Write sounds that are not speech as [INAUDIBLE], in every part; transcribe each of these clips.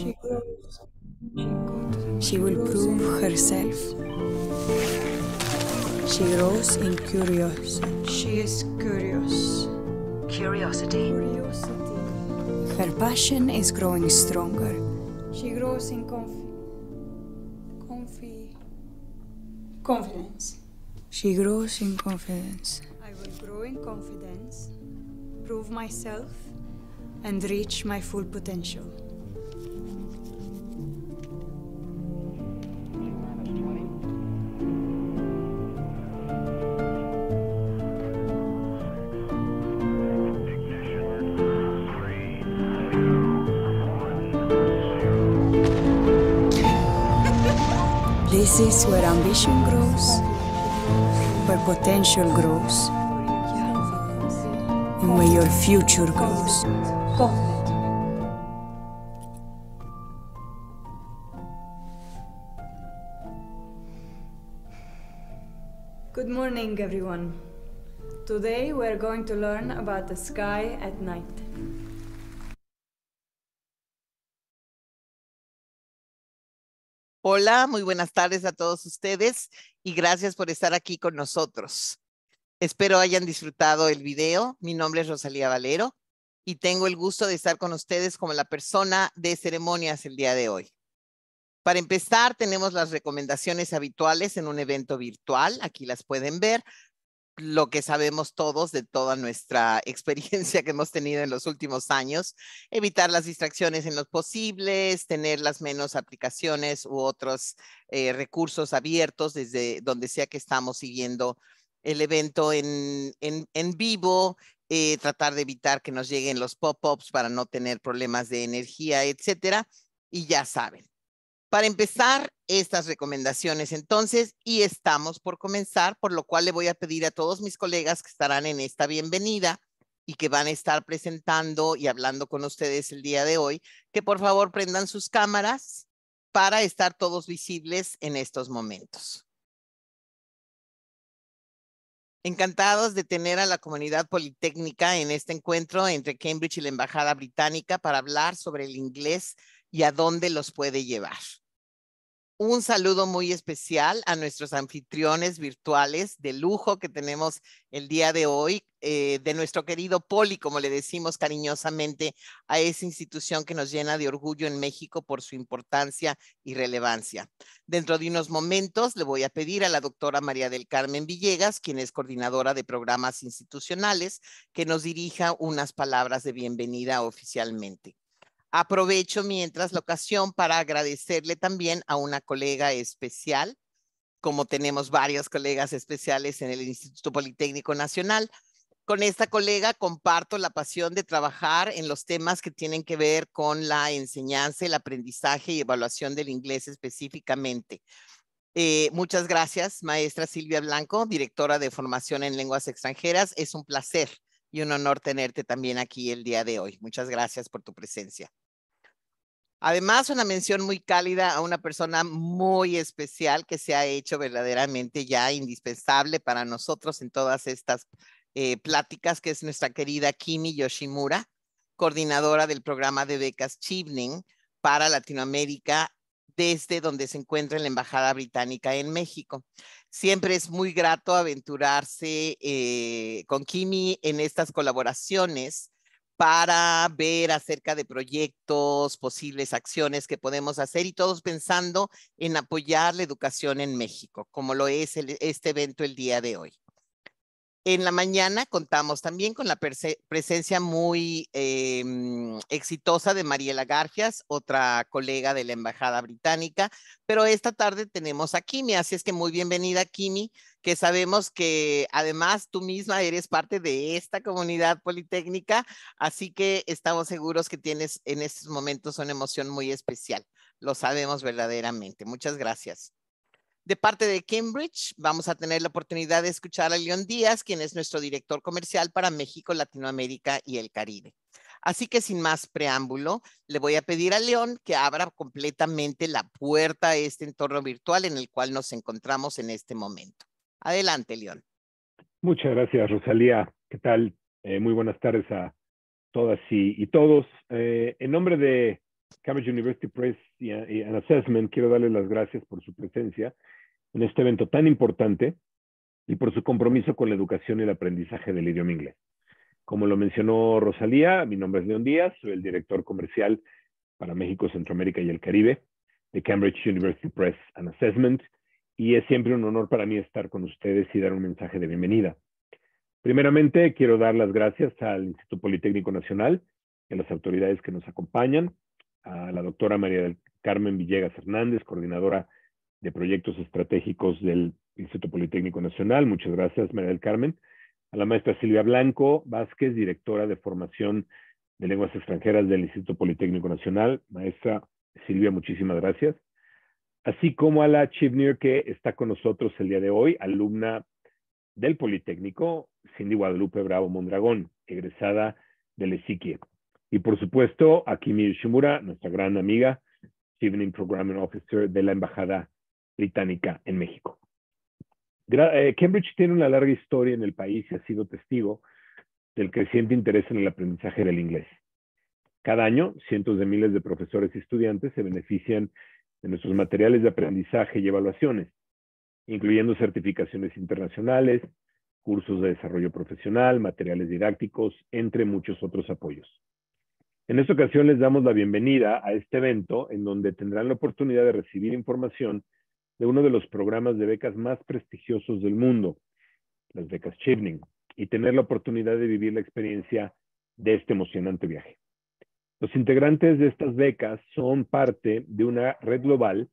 She grows. She will prove herself. She grows in curiosity. She is curious. Curiosity. Curiosity. Her passion is growing stronger. She grows in conf... Confi... Confidence. She grows in confidence. I will grow in confidence, prove myself, and reach my full potential. This is where ambition grows, where potential grows, and where your future grows. Good morning, everyone. Today we're going to learn about the sky at night. Hola, muy buenas tardes a todos ustedes y gracias por estar aquí con nosotros. Espero hayan disfrutado el video. Mi nombre es Rosalía Valero y tengo el gusto de estar con ustedes como la persona de ceremonias el día de hoy. Para empezar, tenemos las recomendaciones habituales en un evento virtual. Aquí las pueden ver lo que sabemos todos de toda nuestra [LAUGHS] experiencia que hemos tenido en los últimos años, evitar las distracciones en los posibles, tener las menos aplicaciones u otros eh, recursos abiertos desde donde sea que estamos siguiendo el evento en, en, en vivo, eh, tratar de evitar que nos lleguen los pop-ups para no tener problemas de energía, etcétera. Y ya saben, para empezar estas recomendaciones entonces, y estamos por comenzar, por lo cual le voy a pedir a todos mis colegas que estarán en esta bienvenida y que van a estar presentando y hablando con ustedes el día de hoy, que por favor prendan sus cámaras para estar todos visibles en estos momentos. Encantados de tener a la comunidad politécnica en este encuentro entre Cambridge y la Embajada Británica para hablar sobre el inglés y a dónde los puede llevar. Un saludo muy especial a nuestros anfitriones virtuales de lujo que tenemos el día de hoy, eh, de nuestro querido Poli, como le decimos cariñosamente a esa institución que nos llena de orgullo en México por su importancia y relevancia. Dentro de unos momentos le voy a pedir a la doctora María del Carmen Villegas, quien es coordinadora de programas institucionales, que nos dirija unas palabras de bienvenida oficialmente. Aprovecho mientras la ocasión para agradecerle también a una colega especial, como tenemos varios colegas especiales en el Instituto Politécnico Nacional. Con esta colega comparto la pasión de trabajar en los temas que tienen que ver con la enseñanza, el aprendizaje y evaluación del inglés específicamente. Eh, muchas gracias, maestra Silvia Blanco, directora de formación en lenguas extranjeras. Es un placer y un honor tenerte también aquí el día de hoy. Muchas gracias por tu presencia. Además, una mención muy cálida a una persona muy especial que se ha hecho verdaderamente ya indispensable para nosotros en todas estas eh, pláticas, que es nuestra querida Kimi Yoshimura, coordinadora del programa de becas Chivning para Latinoamérica desde donde se encuentra la Embajada Británica en México. Siempre es muy grato aventurarse eh, con Kimi en estas colaboraciones para ver acerca de proyectos, posibles acciones que podemos hacer y todos pensando en apoyar la educación en México, como lo es este evento el día de hoy. En la mañana contamos también con la presencia muy eh, exitosa de Mariela Garfias, otra colega de la Embajada Británica, pero esta tarde tenemos a Kimi, así es que muy bienvenida Kimi, que sabemos que además tú misma eres parte de esta comunidad politécnica, así que estamos seguros que tienes en estos momentos una emoción muy especial. Lo sabemos verdaderamente. Muchas gracias. De parte de Cambridge, vamos a tener la oportunidad de escuchar a León Díaz, quien es nuestro director comercial para México, Latinoamérica y el Caribe. Así que sin más preámbulo, le voy a pedir a León que abra completamente la puerta a este entorno virtual en el cual nos encontramos en este momento. Adelante, León. Muchas gracias, Rosalía. ¿Qué tal? Eh, muy buenas tardes a todas y, todos. Eh, en nombre de Cambridge University Press y, an Assessment, quiero darles las gracias por su presencia en este evento tan importante y por su compromiso con la educación y el aprendizaje del idioma inglés. Como lo mencionó Rosalía, mi nombre es León Díaz, soy el director comercial para México, Centroamérica y el Caribe de Cambridge University Press and Assessment y es siempre un honor para mí estar con ustedes y dar un mensaje de bienvenida. Primeramente, quiero dar las gracias al Instituto Politécnico Nacional y a las autoridades que nos acompañan, a la doctora María del Carmen Villegas Hernández, coordinadora de proyectos estratégicos del Instituto Politécnico Nacional. Muchas gracias, María del Carmen. A la maestra Silvia Blanco Vázquez, directora de formación de lenguas extranjeras del Instituto Politécnico Nacional. Maestra Silvia, muchísimas gracias. Así como a la Chivnir que está con nosotros el día de hoy, alumna del Politécnico, Cindy Guadalupe Bravo Mondragón, egresada del ESIQUIE. Y por supuesto, a Kimi Yoshimura, nuestra gran amiga, Evening Programming Officer de la Embajada Británica en México. Eh, Cambridge tiene una larga historia en el país y ha sido testigo del creciente interés en el aprendizaje del inglés. Cada año, cientos de miles de profesores y estudiantes se benefician de nuestros materiales de aprendizaje y evaluaciones, incluyendo certificaciones internacionales, cursos de desarrollo profesional, materiales didácticos, entre muchos otros apoyos. En esta ocasión les damos la bienvenida a este evento en donde tendrán la oportunidad de recibir información de uno de los programas de becas más prestigiosos del mundo, las becas Chivning, y tener la oportunidad de vivir la experiencia de este emocionante viaje. Los integrantes de estas becas son parte de una red global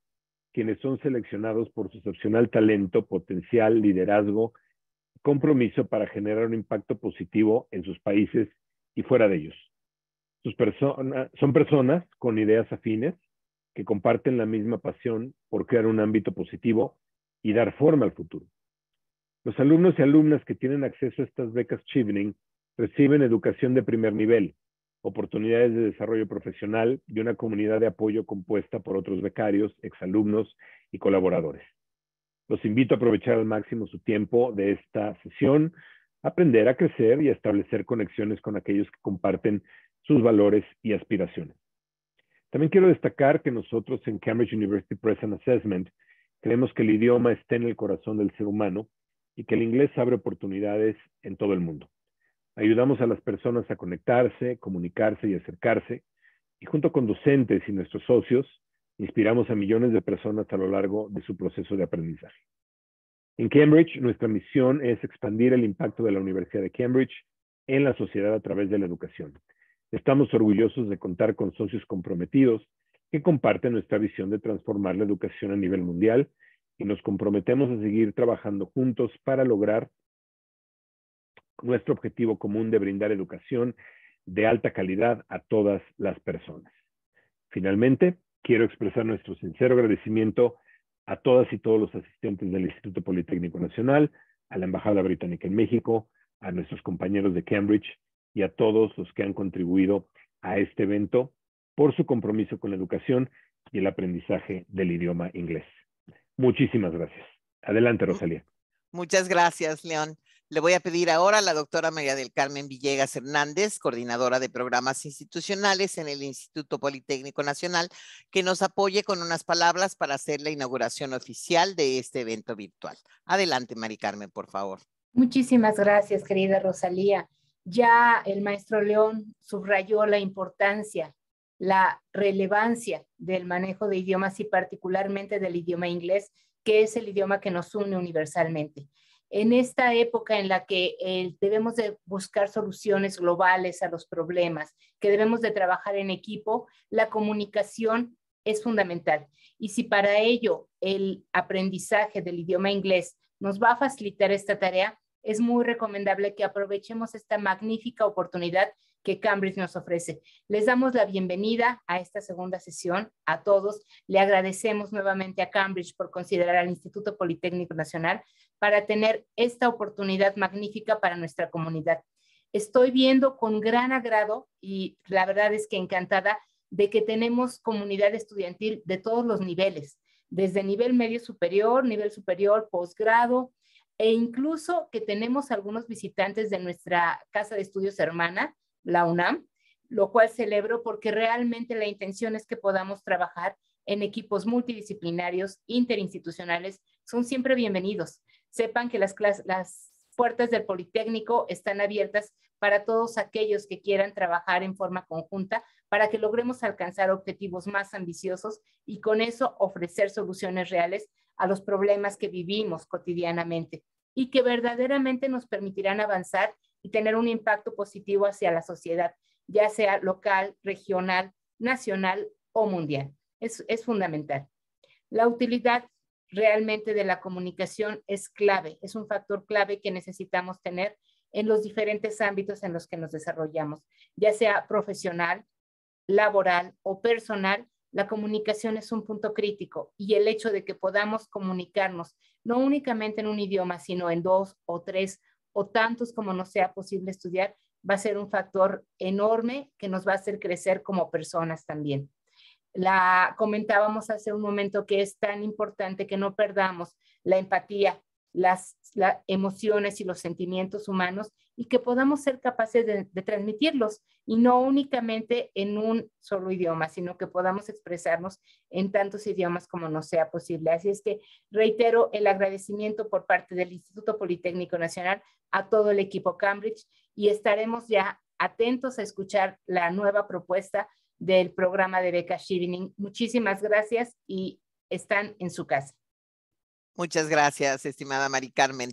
quienes son seleccionados por su excepcional talento, potencial, liderazgo, compromiso para generar un impacto positivo en sus países y fuera de ellos. Son personas con ideas afines que comparten la misma pasión por crear un ámbito positivo y dar forma al futuro. Los alumnos y alumnas que tienen acceso a estas becas Chivning reciben educación de primer nivel, oportunidades de desarrollo profesional y una comunidad de apoyo compuesta por otros becarios, exalumnos y colaboradores. Los invito a aprovechar al máximo su tiempo de esta sesión, aprender a crecer y a establecer conexiones con aquellos que comparten sus valores y aspiraciones. También quiero destacar que nosotros en Cambridge University Press and Assessment creemos que el idioma está en el corazón del ser humano y que el inglés abre oportunidades en todo el mundo. Ayudamos a las personas a conectarse, comunicarse y acercarse, y junto con docentes y nuestros socios, inspiramos a millones de personas a lo largo de su proceso de aprendizaje. En Cambridge, nuestra misión es expandir el impacto de la Universidad de Cambridge en la sociedad a través de la educación Estamos orgullosos de contar con socios comprometidos que comparten nuestra visión de transformar la educación a nivel mundial y nos comprometemos a seguir trabajando juntos para lograr nuestro objetivo común de brindar educación de alta calidad a todas las personas. Finalmente, quiero expresar nuestro sincero agradecimiento a todas y todos los asistentes del Instituto Politécnico Nacional, a la Embajada Británica en México, a nuestros compañeros de Cambridge y a todos los que han contribuido a este evento por su compromiso con la educación y el aprendizaje del idioma inglés. Muchísimas gracias. Adelante, Rosalía. Muchas gracias, León. Le voy a pedir ahora a la doctora María del Carmen Villegas Hernández, coordinadora de programas institucionales en el Instituto Politécnico Nacional, que nos apoye con unas palabras para hacer la inauguración oficial de este evento virtual. Adelante, María Carmen, por favor. Muchísimas gracias, querida Rosalía. Ya el maestro León subrayó la importancia, la relevancia del manejo de idiomas y particularmente del idioma inglés, que es el idioma que nos une universalmente. En esta época en la que eh, debemos de buscar soluciones globales a los problemas, que debemos de trabajar en equipo, la comunicación es fundamental. Y si para ello el aprendizaje del idioma inglés nos va a facilitar esta tarea, es muy recomendable que aprovechemos esta magnífica oportunidad que Cambridge nos ofrece. Les damos la bienvenida a esta segunda sesión a todos. Le agradecemos nuevamente a Cambridge por considerar al Instituto Politécnico Nacional para tener esta oportunidad magnífica para nuestra comunidad. Estoy viendo con gran agrado y la verdad es que encantada de que tenemos comunidad estudiantil de todos los niveles, desde nivel medio superior, nivel superior, posgrado, e incluso que tenemos algunos visitantes de nuestra casa de estudios hermana, la UNAM, lo cual celebro porque realmente la intención es que podamos trabajar en equipos multidisciplinarios, interinstitucionales, son siempre bienvenidos. Sepan que las, puertas del Politécnico están abiertas para todos aquellos que quieran trabajar en forma conjunta para que logremos alcanzar objetivos más ambiciosos y con eso ofrecer soluciones reales a los problemas que vivimos cotidianamente y que verdaderamente nos permitirán avanzar y tener un impacto positivo hacia la sociedad, ya sea local, regional, nacional o mundial. Es, es fundamental. La utilidad realmente de la comunicación es clave, es un factor clave que necesitamos tener en los diferentes ámbitos en los que nos desarrollamos, ya sea profesional, laboral o personal, la comunicación es un punto crítico y el hecho de que podamos comunicarnos no únicamente en un idioma, sino en dos o tres o tantos como nos sea posible estudiar, va a ser un factor enorme que nos va a hacer crecer como personas también. La comentábamos hace un momento que es tan importante que no perdamos la empatía, las, emociones y los sentimientos humanos y que podamos ser capaces de, transmitirlos y no únicamente en un solo idioma, sino que podamos expresarnos en tantos idiomas como nos sea posible. Así es que reitero el agradecimiento por parte del Instituto Politécnico Nacional a todo el equipo Cambridge y estaremos ya atentos a escuchar la nueva propuesta del programa de beca Shivening. Muchísimas gracias y están en su casa. Muchas gracias, estimada Mari Carmen.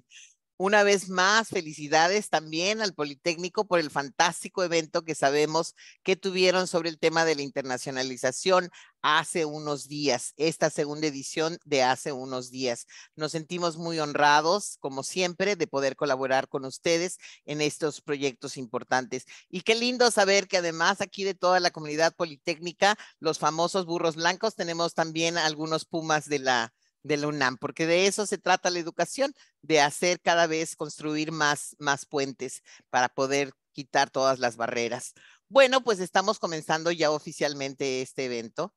Una vez más, felicidades también al Politécnico por el fantástico evento que sabemos que tuvieron sobre el tema de la internacionalización hace unos días, esta segunda edición de hace unos días. Nos sentimos muy honrados, como siempre, de poder colaborar con ustedes en estos proyectos importantes. Y qué lindo saber que además aquí de toda la comunidad politécnica, los famosos burros blancos, tenemos también algunos pumas de la de la UNAM, porque de eso se trata la educación, de hacer cada vez construir más, más puentes para poder quitar todas las barreras. Bueno, pues estamos comenzando ya oficialmente este evento.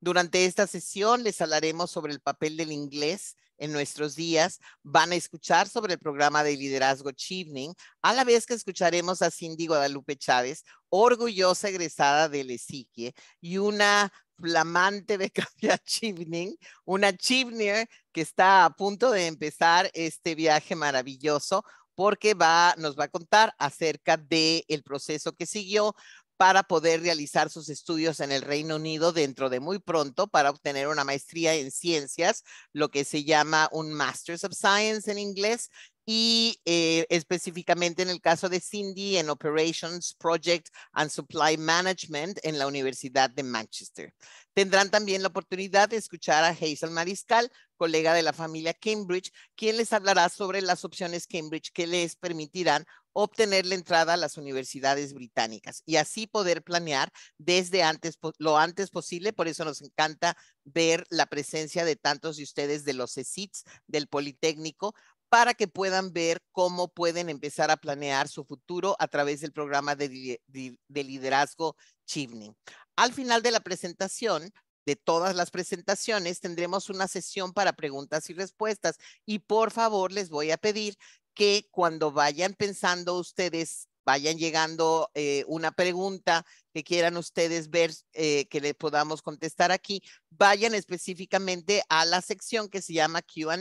Durante esta sesión les hablaremos sobre el papel del inglés en nuestros días. Van a escuchar sobre el programa de liderazgo Chivning, a la vez que escucharemos a Cindy Guadalupe Chávez, orgullosa egresada del ESIQUIE y una flamante becaria [LAUGHS] Chivning, una Chivner que está a punto de empezar este viaje maravilloso porque va, nos va a contar acerca del el proceso que siguió para poder realizar sus estudios en el Reino Unido dentro de muy pronto para obtener una maestría en ciencias, lo que se llama un Masters of Science en inglés, y eh, específicamente en el caso de Cindy en Operations, Project and Supply Management en la Universidad de Manchester. Tendrán también la oportunidad de escuchar a Hazel Mariscal, colega de la familia Cambridge, quien les hablará sobre las opciones Cambridge que les permitirán obtener la entrada a las universidades británicas y así poder planear desde antes, lo antes posible. Por eso nos encanta ver la presencia de tantos de ustedes de los ESITs, del Politécnico, para que puedan ver cómo pueden empezar a planear su futuro a través del programa de, liderazgo Chivning. Al final de la presentación, de todas las presentaciones, tendremos una sesión para preguntas y respuestas. Y por favor, les voy a pedir que cuando vayan pensando ustedes, vayan llegando eh, una pregunta que quieran ustedes ver eh, que le podamos contestar aquí, vayan específicamente a la sección que se llama QA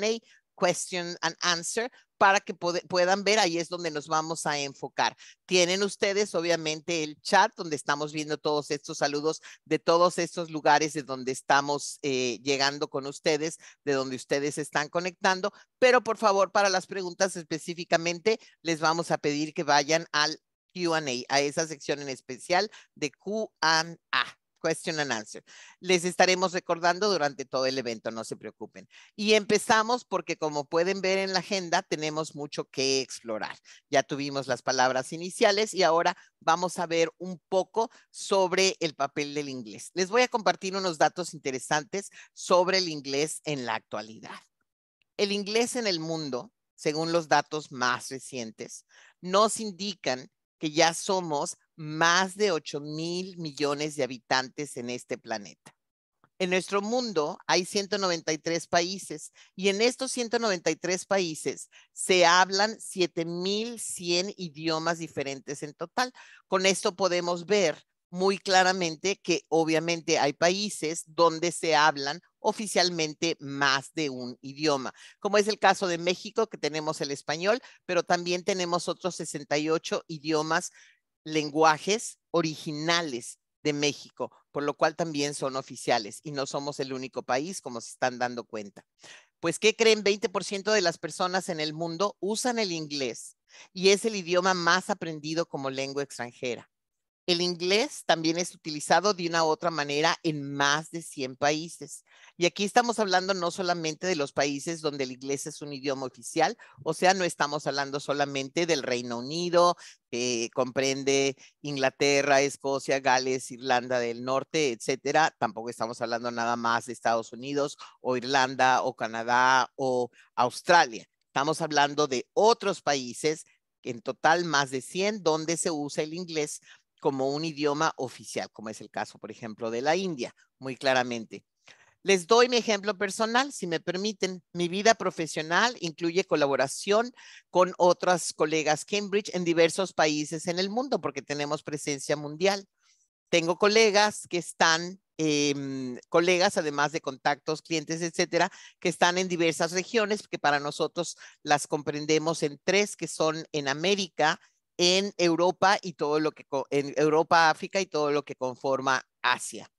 question and answer para que puedan ver, ahí es donde nos vamos a enfocar. Tienen ustedes obviamente el chat donde estamos viendo todos estos saludos de todos estos lugares de donde estamos eh, llegando con ustedes, de donde ustedes están conectando, pero por favor para las preguntas específicamente les vamos a pedir que vayan al Q&A, a esa sección en especial de Q&A question and answer. Les estaremos recordando durante todo el evento, no se preocupen. Y empezamos porque como pueden ver en la agenda, tenemos mucho que explorar. Ya tuvimos las palabras iniciales y ahora vamos a ver un poco sobre el papel del inglés. Les voy a compartir unos datos interesantes sobre el inglés en la actualidad. El inglés en el mundo, según los datos más recientes, nos indican que ya somos más de 8 mil millones de habitantes en este planeta. En nuestro mundo hay 193 países y en estos 193 países se hablan 7.100 idiomas diferentes en total. Con esto podemos ver muy claramente que obviamente hay países donde se hablan oficialmente más de un idioma, como es el caso de México, que tenemos el español, pero también tenemos otros 68 idiomas, lenguajes originales de México, por lo cual también son oficiales y no somos el único país, como se están dando cuenta. Pues, ¿qué creen? 20% de las personas en el mundo usan el inglés y es el idioma más aprendido como lengua extranjera. El inglés también es utilizado de una u otra manera en más de 100 países. Y aquí estamos hablando no solamente de los países donde el inglés es un idioma oficial, o sea, no estamos hablando solamente del Reino Unido, que comprende Inglaterra, Escocia, Gales, Irlanda del Norte, etcétera. Tampoco estamos hablando nada más de Estados Unidos o Irlanda o Canadá o Australia. Estamos hablando de otros países en total más de 100 donde se usa el inglés como un idioma oficial, como es el caso, por ejemplo, de la India, muy claramente. Les doy mi ejemplo personal, si me permiten. Mi vida profesional incluye colaboración con otras colegas Cambridge en diversos países en el mundo, porque tenemos presencia mundial. Tengo colegas que están, em, colegas además de contactos, clientes, etcétera, que están en diversas regiones, que para nosotros las comprendemos en tres, que son en América, en Europa y todo lo que en Europa, África y todo lo que conforma Asia.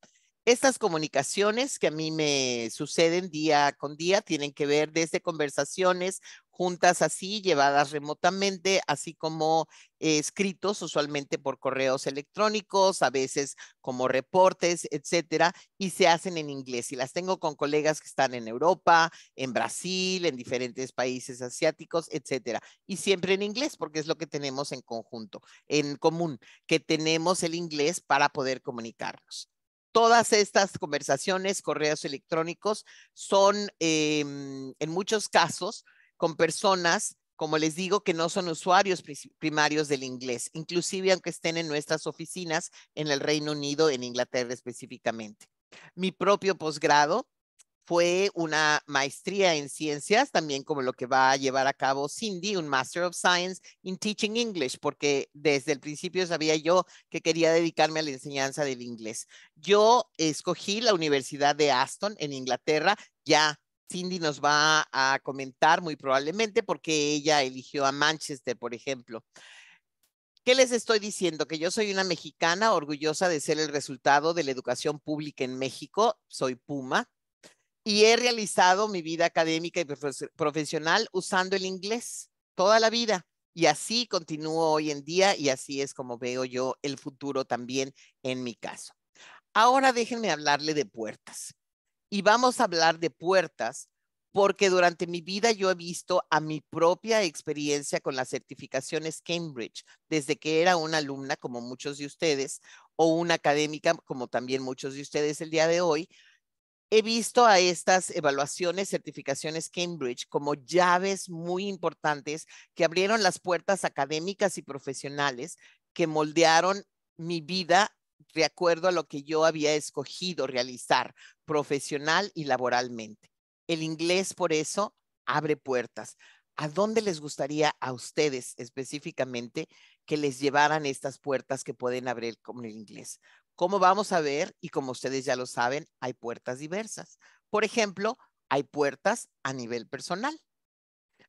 Estas comunicaciones que a mí me suceden día con día tienen que ver desde conversaciones juntas así, llevadas remotamente, así como escritos, usualmente por correos electrónicos, a veces como reportes, etcétera, y se hacen en inglés. Y las tengo con colegas que están en Europa, en Brasil, en diferentes países asiáticos, etcétera. Y siempre en inglés, porque es lo que tenemos en conjunto, en común, que tenemos el inglés para poder comunicarnos. Todas estas conversaciones, correos electrónicos, son em, en muchos casos con personas, como les digo, que no son usuarios primarios del inglés, inclusive aunque estén en nuestras oficinas en el Reino Unido, en Inglaterra específicamente. Mi propio posgrado fue una maestría en ciencias, también como lo que va a llevar a cabo Cindy, un Master of Science in Teaching English, porque desde el principio sabía yo que quería dedicarme a la enseñanza del inglés. Yo escogí la Universidad de Aston en Inglaterra, ya Cindy nos va a comentar muy probablemente porque ella eligió a Manchester, por ejemplo. ¿Qué les estoy diciendo? Que yo soy una mexicana orgullosa de ser el resultado de la educación pública en México. Soy Puma y he realizado mi vida académica y profesional usando el inglés toda la vida. Y así continúo hoy en día y así es como veo yo el futuro también en mi caso. Ahora déjenme hablarle de puertas. Y vamos a hablar de puertas porque durante mi vida yo he visto a mi propia experiencia con las certificaciones Cambridge, desde que era una alumna como muchos de ustedes o una académica como también muchos de ustedes el día de hoy, he visto a estas evaluaciones, certificaciones Cambridge como llaves muy importantes que abrieron las puertas académicas y profesionales que moldearon mi vida de acuerdo a lo que yo había escogido realizar profesional y laboralmente. El inglés, por eso, abre puertas. ¿A dónde les gustaría a ustedes específicamente que les llevaran estas puertas que pueden abrir con el inglés? Como vamos a ver, y como ustedes ya lo saben, hay puertas diversas. Por ejemplo, hay puertas a nivel personal.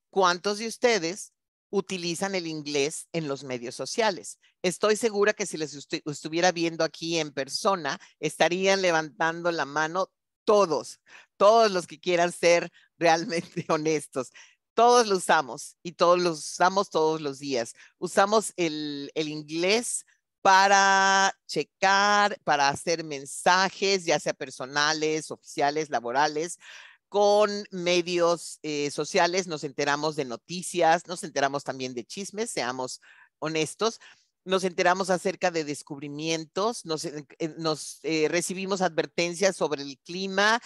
¿Cuántos de ustedes utilizan el inglés en los medios sociales. Estoy segura que si les estuviera viendo aquí en persona, estarían levantando la mano todos, todos los que quieran ser realmente [LAUGHS] honestos. Todos lo usamos y todos lo usamos todos los días. Usamos el, el inglés para checar, para hacer mensajes, ya sea personales, oficiales, laborales, con medios eh, sociales, nos enteramos de noticias, nos enteramos también de chismes, seamos honestos, nos enteramos acerca de descubrimientos, nos, eh, eh, recibimos advertencias sobre el clima,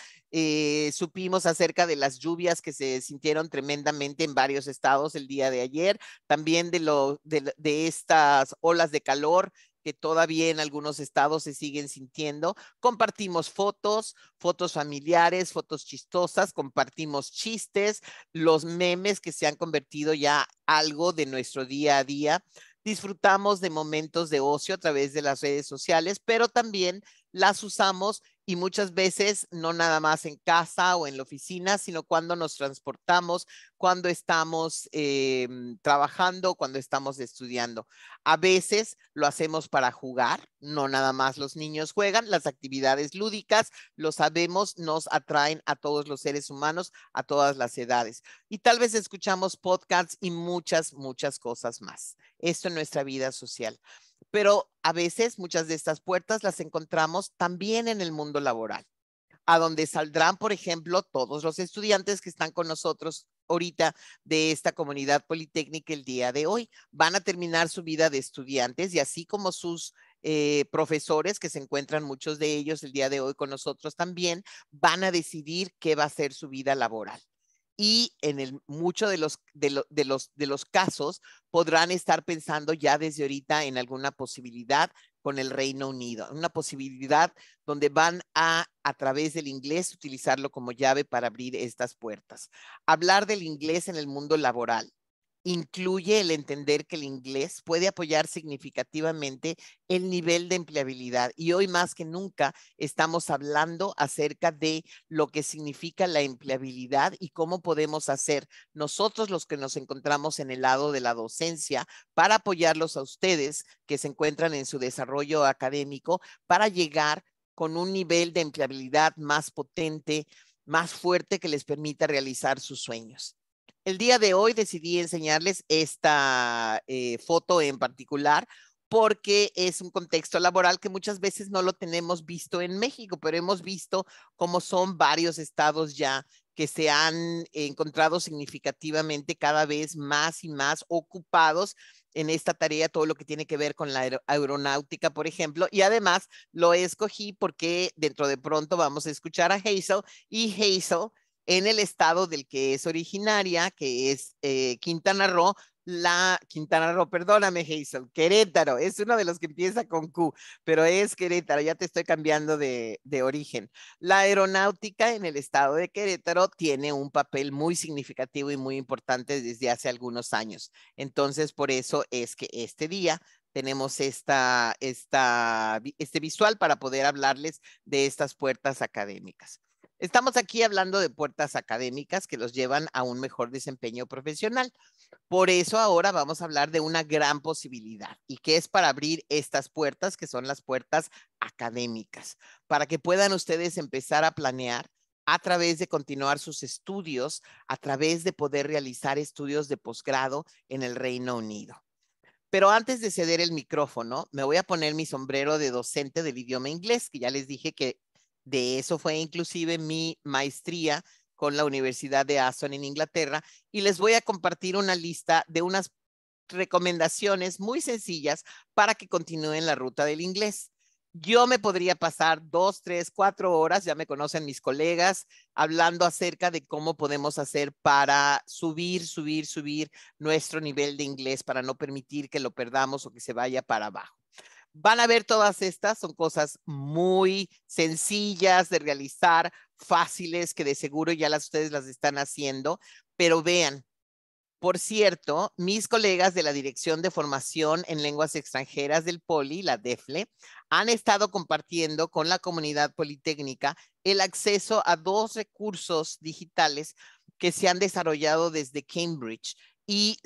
supimos acerca de las lluvias que se sintieron tremendamente en varios estados el día de ayer, también de, lo, de estas olas de calor que todavía en algunos estados se siguen sintiendo. Compartimos fotos, fotos familiares, fotos chistosas, compartimos chistes, los memes que se han convertido ya algo de nuestro día a día. disfrutamos de momentos de ocio a través de las redes sociales, pero también las usamos y muchas veces no nada más en casa o en la oficina, sino cuando nos transportamos, cuando estamos eh, trabajando, cuando estamos estudiando. A veces lo hacemos para jugar, no nada más los niños juegan, las actividades lúdicas, lo sabemos, nos atraen a todos los seres humanos, a todas las edades. Y tal vez escuchamos podcasts y muchas, muchas cosas más. Esto en nuestra vida social pero a veces muchas de estas puertas las encontramos también en el mundo laboral, a donde saldrán, por ejemplo, todos los estudiantes que están con nosotros ahorita de esta comunidad politécnica el día de hoy. Van a terminar su vida de estudiantes y así como sus eh, profesores, que se encuentran muchos de ellos el día de hoy con nosotros también, van a decidir qué va a ser su vida laboral y en el, mucho de los, de, los, de los casos podrán estar pensando ya desde ahorita en alguna posibilidad con el Reino Unido, una posibilidad donde van a, a través del inglés, utilizarlo como llave para abrir estas puertas. Hablar del inglés en el mundo laboral incluye el entender que el inglés puede apoyar significativamente el nivel de empleabilidad. Y hoy más que nunca estamos hablando acerca de lo que significa la empleabilidad y cómo podemos hacer nosotros los que nos encontramos en el lado de la docencia para apoyarlos a ustedes que se encuentran en su desarrollo académico para llegar con un nivel de empleabilidad más potente, más fuerte que les permita realizar sus sueños. El día de hoy decidí enseñarles esta eh, foto en particular porque es un contexto laboral que muchas veces no lo tenemos visto en México, pero hemos visto cómo son varios estados ya que se han encontrado significativamente cada vez más y más ocupados en esta tarea, todo lo que tiene que ver con la aeronáutica, por ejemplo, y además lo escogí porque dentro de pronto vamos a escuchar a Hazel y Hazel en el estado del que es originaria, que es eh, Quintana Roo, la Quintana Roo, perdóname Hazel, Querétaro, es uno de los que empieza con Q, pero es Querétaro, ya te estoy cambiando de, de, origen. La aeronáutica en el estado de Querétaro tiene un papel muy significativo y muy importante desde hace algunos años. Entonces, por eso es que este día tenemos esta, esta, este visual para poder hablarles de estas puertas académicas. Estamos aquí hablando de puertas académicas que los llevan a un mejor desempeño profesional. Por eso ahora vamos a hablar de una gran posibilidad y que es para abrir estas puertas, que son las puertas académicas, para que puedan ustedes empezar a planear a través de continuar sus estudios, a través de poder realizar estudios de posgrado en el Reino Unido. Pero antes de ceder el micrófono, me voy a poner mi sombrero de docente del idioma inglés, que ya les dije que de eso fue inclusive mi maestría con la Universidad de Aston en Inglaterra y les voy a compartir una lista de unas recomendaciones muy sencillas para que continúen la ruta del inglés. Yo me podría pasar dos, tres, cuatro horas, ya me conocen mis colegas, hablando acerca de cómo podemos hacer para subir, subir, subir nuestro nivel de inglés para no permitir que lo perdamos o que se vaya para abajo. Van a ver todas estas, son cosas muy sencillas de realizar, fáciles, que de seguro ya las ustedes las están haciendo, pero vean, por cierto, mis colegas de la Dirección de Formación en Lenguas Extranjeras del POLI, la DEFLE, han estado compartiendo con la comunidad politécnica el acceso a dos recursos digitales que se han desarrollado desde Cambridge y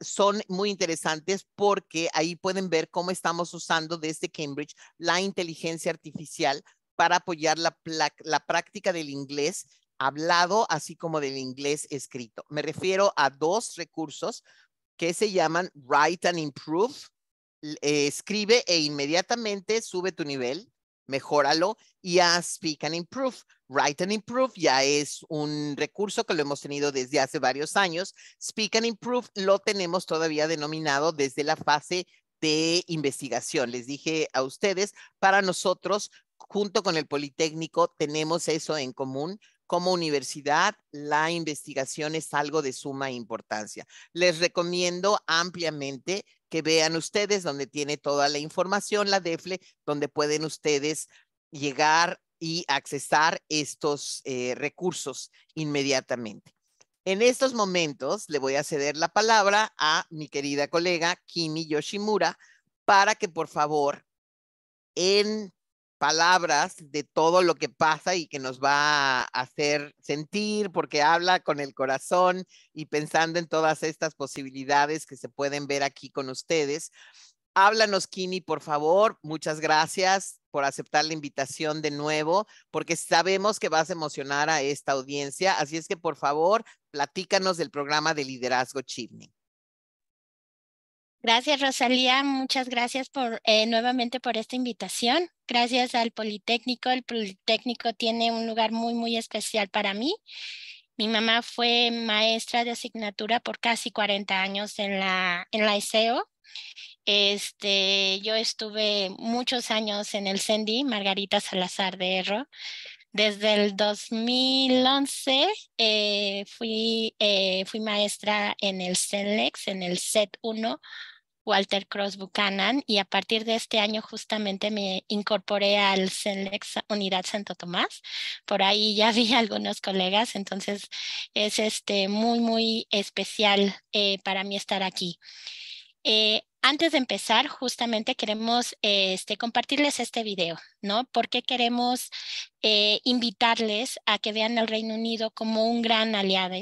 son muy interesantes porque ahí pueden ver cómo estamos usando desde Cambridge la inteligencia artificial para apoyar la, la práctica del inglés hablado, así como del inglés escrito. Me refiero a dos recursos que se llaman Write and Improve. escribe e inmediatamente sube tu nivel mejóralo y a Speak and Improve. Write and Improve ya es un recurso que lo hemos tenido desde hace varios años. Speak and Improve lo tenemos todavía denominado desde la fase de investigación. Les dije a ustedes, para nosotros, junto con el Politécnico, tenemos eso en común. Como universidad, la investigación es algo de suma importancia. Les recomiendo ampliamente que vean ustedes donde tiene toda la información, la DEFLE, donde pueden ustedes llegar y accesar estos eh, recursos inmediatamente. En estos momentos le voy a ceder la palabra a mi querida colega Kimi Yoshimura para que por favor en palabras de todo lo que pasa y que nos va a hacer sentir porque habla con el corazón y pensando en todas estas posibilidades que se pueden ver aquí con ustedes. Háblanos, Kimi, por favor. Muchas gracias por aceptar la invitación de nuevo, porque sabemos que vas a emocionar a esta audiencia. Así es que, por favor, platícanos del programa de liderazgo Chimney. Gracias, Rosalía. Muchas gracias por eh, nuevamente por esta invitación. Gracias al Politécnico. El Politécnico tiene un lugar muy, muy especial para mí. Mi mamá fue maestra de asignatura por casi 40 años en la, en la ISEO este, yo estuve muchos años en el CENDI, Margarita Salazar de Erro. Desde el 2011 eh, fui, eh, fui maestra en el CENLEX, en el SET 1, Walter Cross Buchanan, y a partir de este año justamente me incorporé al CENLEX Unidad Santo Tomás. Por ahí ya [LAUGHS] vi algunos colegas, entonces es este, muy, muy especial eh, para mí estar aquí. Eh, antes de empezar, justamente queremos este, compartirles este video, ¿no? Porque queremos eh, invitarles a que vean al Reino Unido como un gran aliado,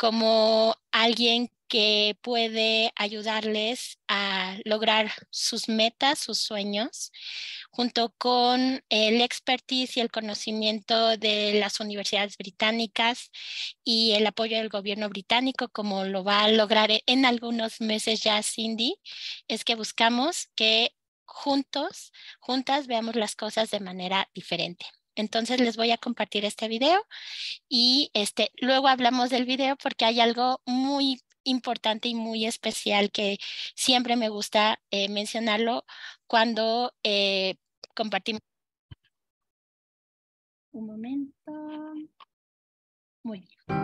como alguien que puede ayudarles a lograr sus metas, sus sueños, junto con el expertise y el conocimiento de las universidades británicas y el apoyo del gobierno británico, como lo va a lograr en algunos meses ya Cindy, es que buscamos que juntos, juntas, veamos las cosas de manera diferente. Entonces les voy a compartir este video y este, luego hablamos del video porque hay algo muy importante y muy especial que siempre me gusta eh, mencionarlo cuando eh, compartimos. Un momento. Muy bien.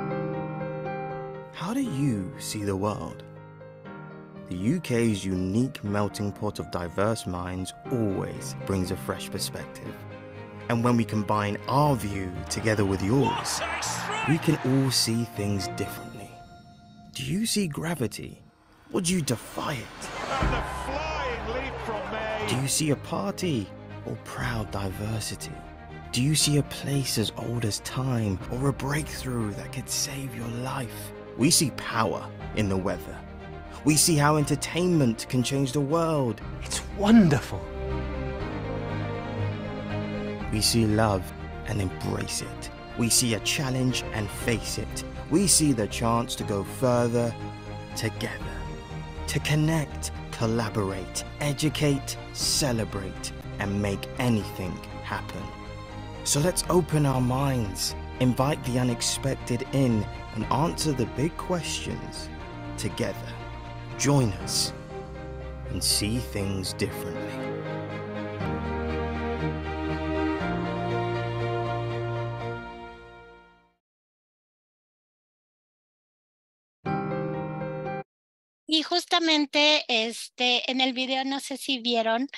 How do you see the world? The UK's unique melting pot of diverse minds always brings a fresh perspective. And when we combine our view together with yours, we can all see things differently. Do you see gravity? Would you defy it? Do you see a party or proud diversity? Do you see a place as old as time or a breakthrough that could save your life? We see power in the weather. We see how entertainment can change the world. It's wonderful. We see love and embrace it. We see a challenge and face it we see the chance to go further together, to connect, collaborate, educate, celebrate, and make anything happen. So let's open our minds, invite the unexpected in, and answer the big questions together. Join us and see things differently. Justamente este, en el video, no sé si vieron,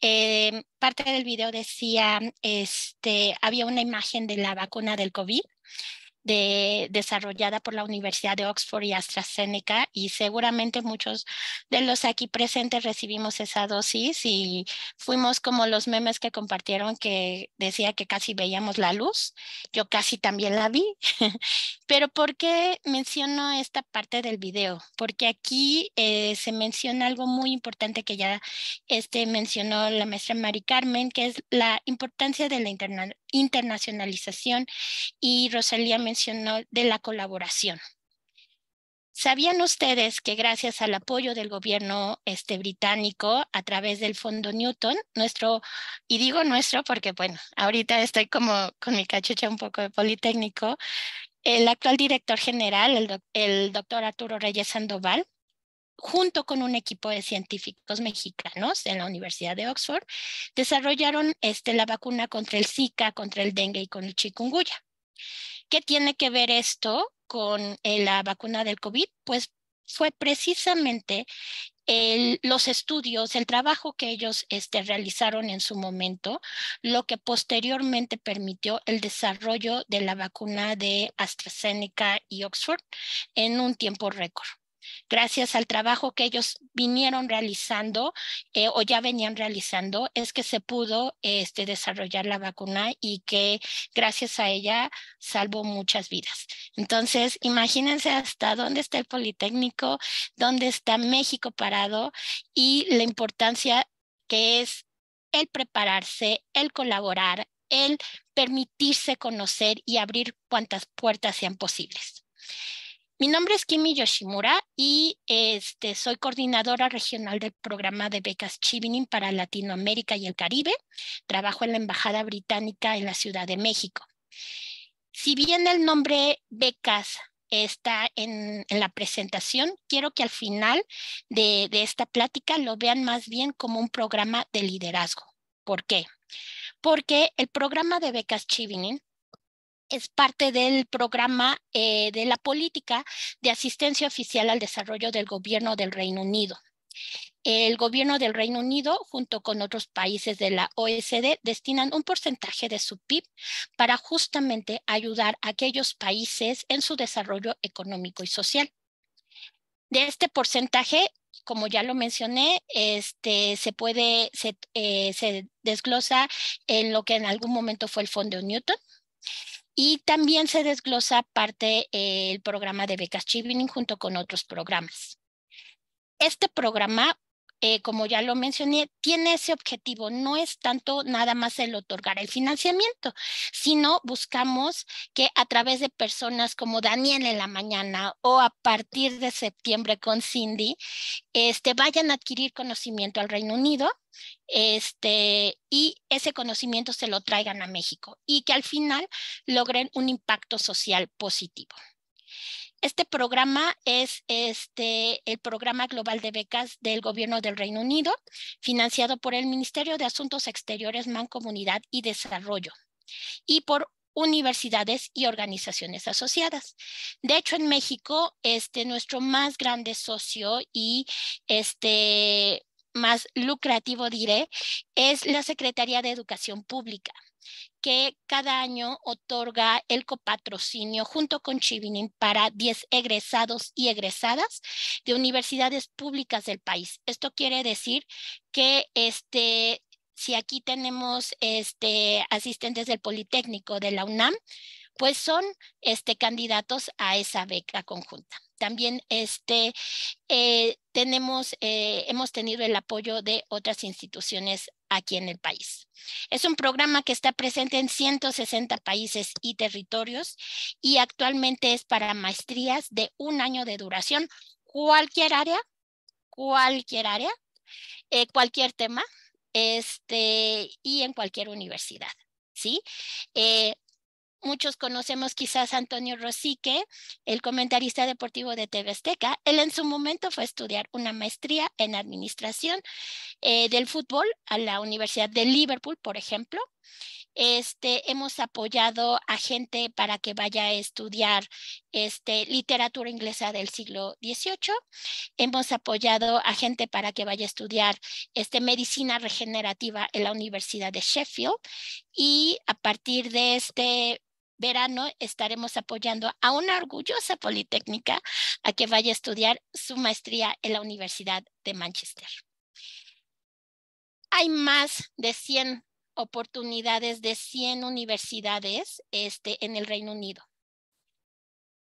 eh, parte del video decía, este, había una imagen de la vacuna del COVID desarrollada por la Universidad de Oxford y AstraZeneca y seguramente muchos de los aquí presentes recibimos esa dosis y fuimos como los memes que compartieron que decía que casi veíamos la luz. Yo casi también la vi. [LAUGHS] Pero ¿por qué menciono esta parte del video? Porque aquí eh, se menciona algo muy importante que ya este, mencionó la maestra Mari Carmen, que es la importancia de la internacionalización y Rosalía mencionó de la colaboración. ¿Sabían ustedes que gracias al apoyo del gobierno este, británico a través del Fondo Newton, nuestro, y digo nuestro porque, bueno, ahorita estoy como con mi cachucha un poco de Politécnico, el actual director general, el, el doctor Arturo Reyes Sandoval, junto con un equipo de científicos mexicanos en la Universidad de Oxford, desarrollaron este, la vacuna contra el Zika, contra el dengue y con el chikungunya. ¿Qué tiene que ver esto con eh, la vacuna del COVID? Pues fue precisamente los estudios, el trabajo que ellos este, realizaron en su momento, lo que posteriormente permitió el desarrollo de la vacuna de AstraZeneca y Oxford en un tiempo récord gracias al trabajo que ellos vinieron realizando eh, o ya venían realizando, es que se pudo este, desarrollar la vacuna y que gracias a ella salvó muchas vidas. Entonces, imagínense hasta dónde está el Politécnico, dónde está México parado y la importancia que es el prepararse, el colaborar, el permitirse conocer y abrir cuantas puertas sean posibles. Mi nombre es Kimi Yoshimura y este, soy coordinadora regional del programa de becas Chivining para Latinoamérica y el Caribe. Trabajo en la Embajada Británica en la Ciudad de México. Si bien el nombre becas está en, la presentación, quiero que al final de, de esta plática lo vean más bien como un programa de liderazgo. ¿Por qué? Porque el programa de becas Chivining es parte del programa eh, de la política de asistencia oficial al desarrollo del gobierno del Reino Unido. El gobierno del Reino Unido, junto con otros países de la OSD, destinan un porcentaje de su PIB para justamente ayudar a aquellos países en su desarrollo económico y social. De este porcentaje, como ya lo mencioné, este, se puede, se, eh, se desglosa en lo que en algún momento fue el Fondo Newton, y también se desglosa parte eh, el programa de becas Chivining junto con otros programas. Este programa eh, como ya lo mencioné, tiene ese objetivo. No es tanto nada más el otorgar el financiamiento, sino buscamos que a través de personas como Daniel en la mañana o a partir de septiembre con Cindy, este, vayan a adquirir conocimiento al Reino Unido este, y ese conocimiento se lo traigan a México y que al final logren un impacto social positivo. Este programa es este, el Programa Global de Becas del Gobierno del Reino Unido, financiado por el Ministerio de Asuntos Exteriores, Mancomunidad y Desarrollo y por universidades y organizaciones asociadas. De hecho, en México, este, nuestro más grande socio y este, más lucrativo, diré, es la Secretaría de Educación Pública que cada año otorga el copatrocinio junto con Chivinin para 10 egresados y egresadas de universidades públicas del país. Esto quiere decir que este, si aquí tenemos este, asistentes del Politécnico de la UNAM, pues son este, candidatos a esa beca conjunta. También este, eh, tenemos, eh, hemos tenido el apoyo de otras instituciones aquí en el país. Es un programa que está presente en 160 países y territorios y actualmente es para maestrías de un año de duración, cualquier área, cualquier área, eh, cualquier tema, este, y en cualquier universidad. ¿sí? Muchos conocemos quizás a Antonio Rosique, el comentarista deportivo de TV Azteca. Él en su momento fue a estudiar una maestría en administración eh, del fútbol a la Universidad de Liverpool, por ejemplo. Este, hemos apoyado a gente para que vaya a estudiar este, literatura inglesa del siglo XVIII. Hemos apoyado a gente para que vaya a estudiar este, medicina regenerativa en la Universidad de Sheffield. Y a partir de este verano estaremos apoyando a una orgullosa politécnica a que vaya a estudiar su maestría en la Universidad de Manchester. Hay más de 100 oportunidades de 100 universidades este, en el Reino Unido.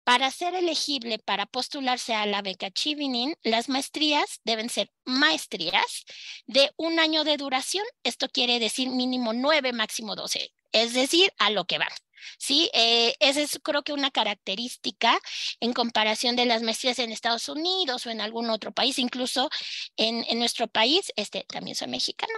Para ser elegible para postularse a la beca Chivinin, las maestrías deben ser maestrías de un año de duración. Esto quiere decir mínimo nueve, máximo doce, es decir, a lo que van. Sí, eh, esa es creo que una característica en comparación de las maestrías en Estados Unidos o en algún otro país, incluso en, nuestro país, este también soy mexicana,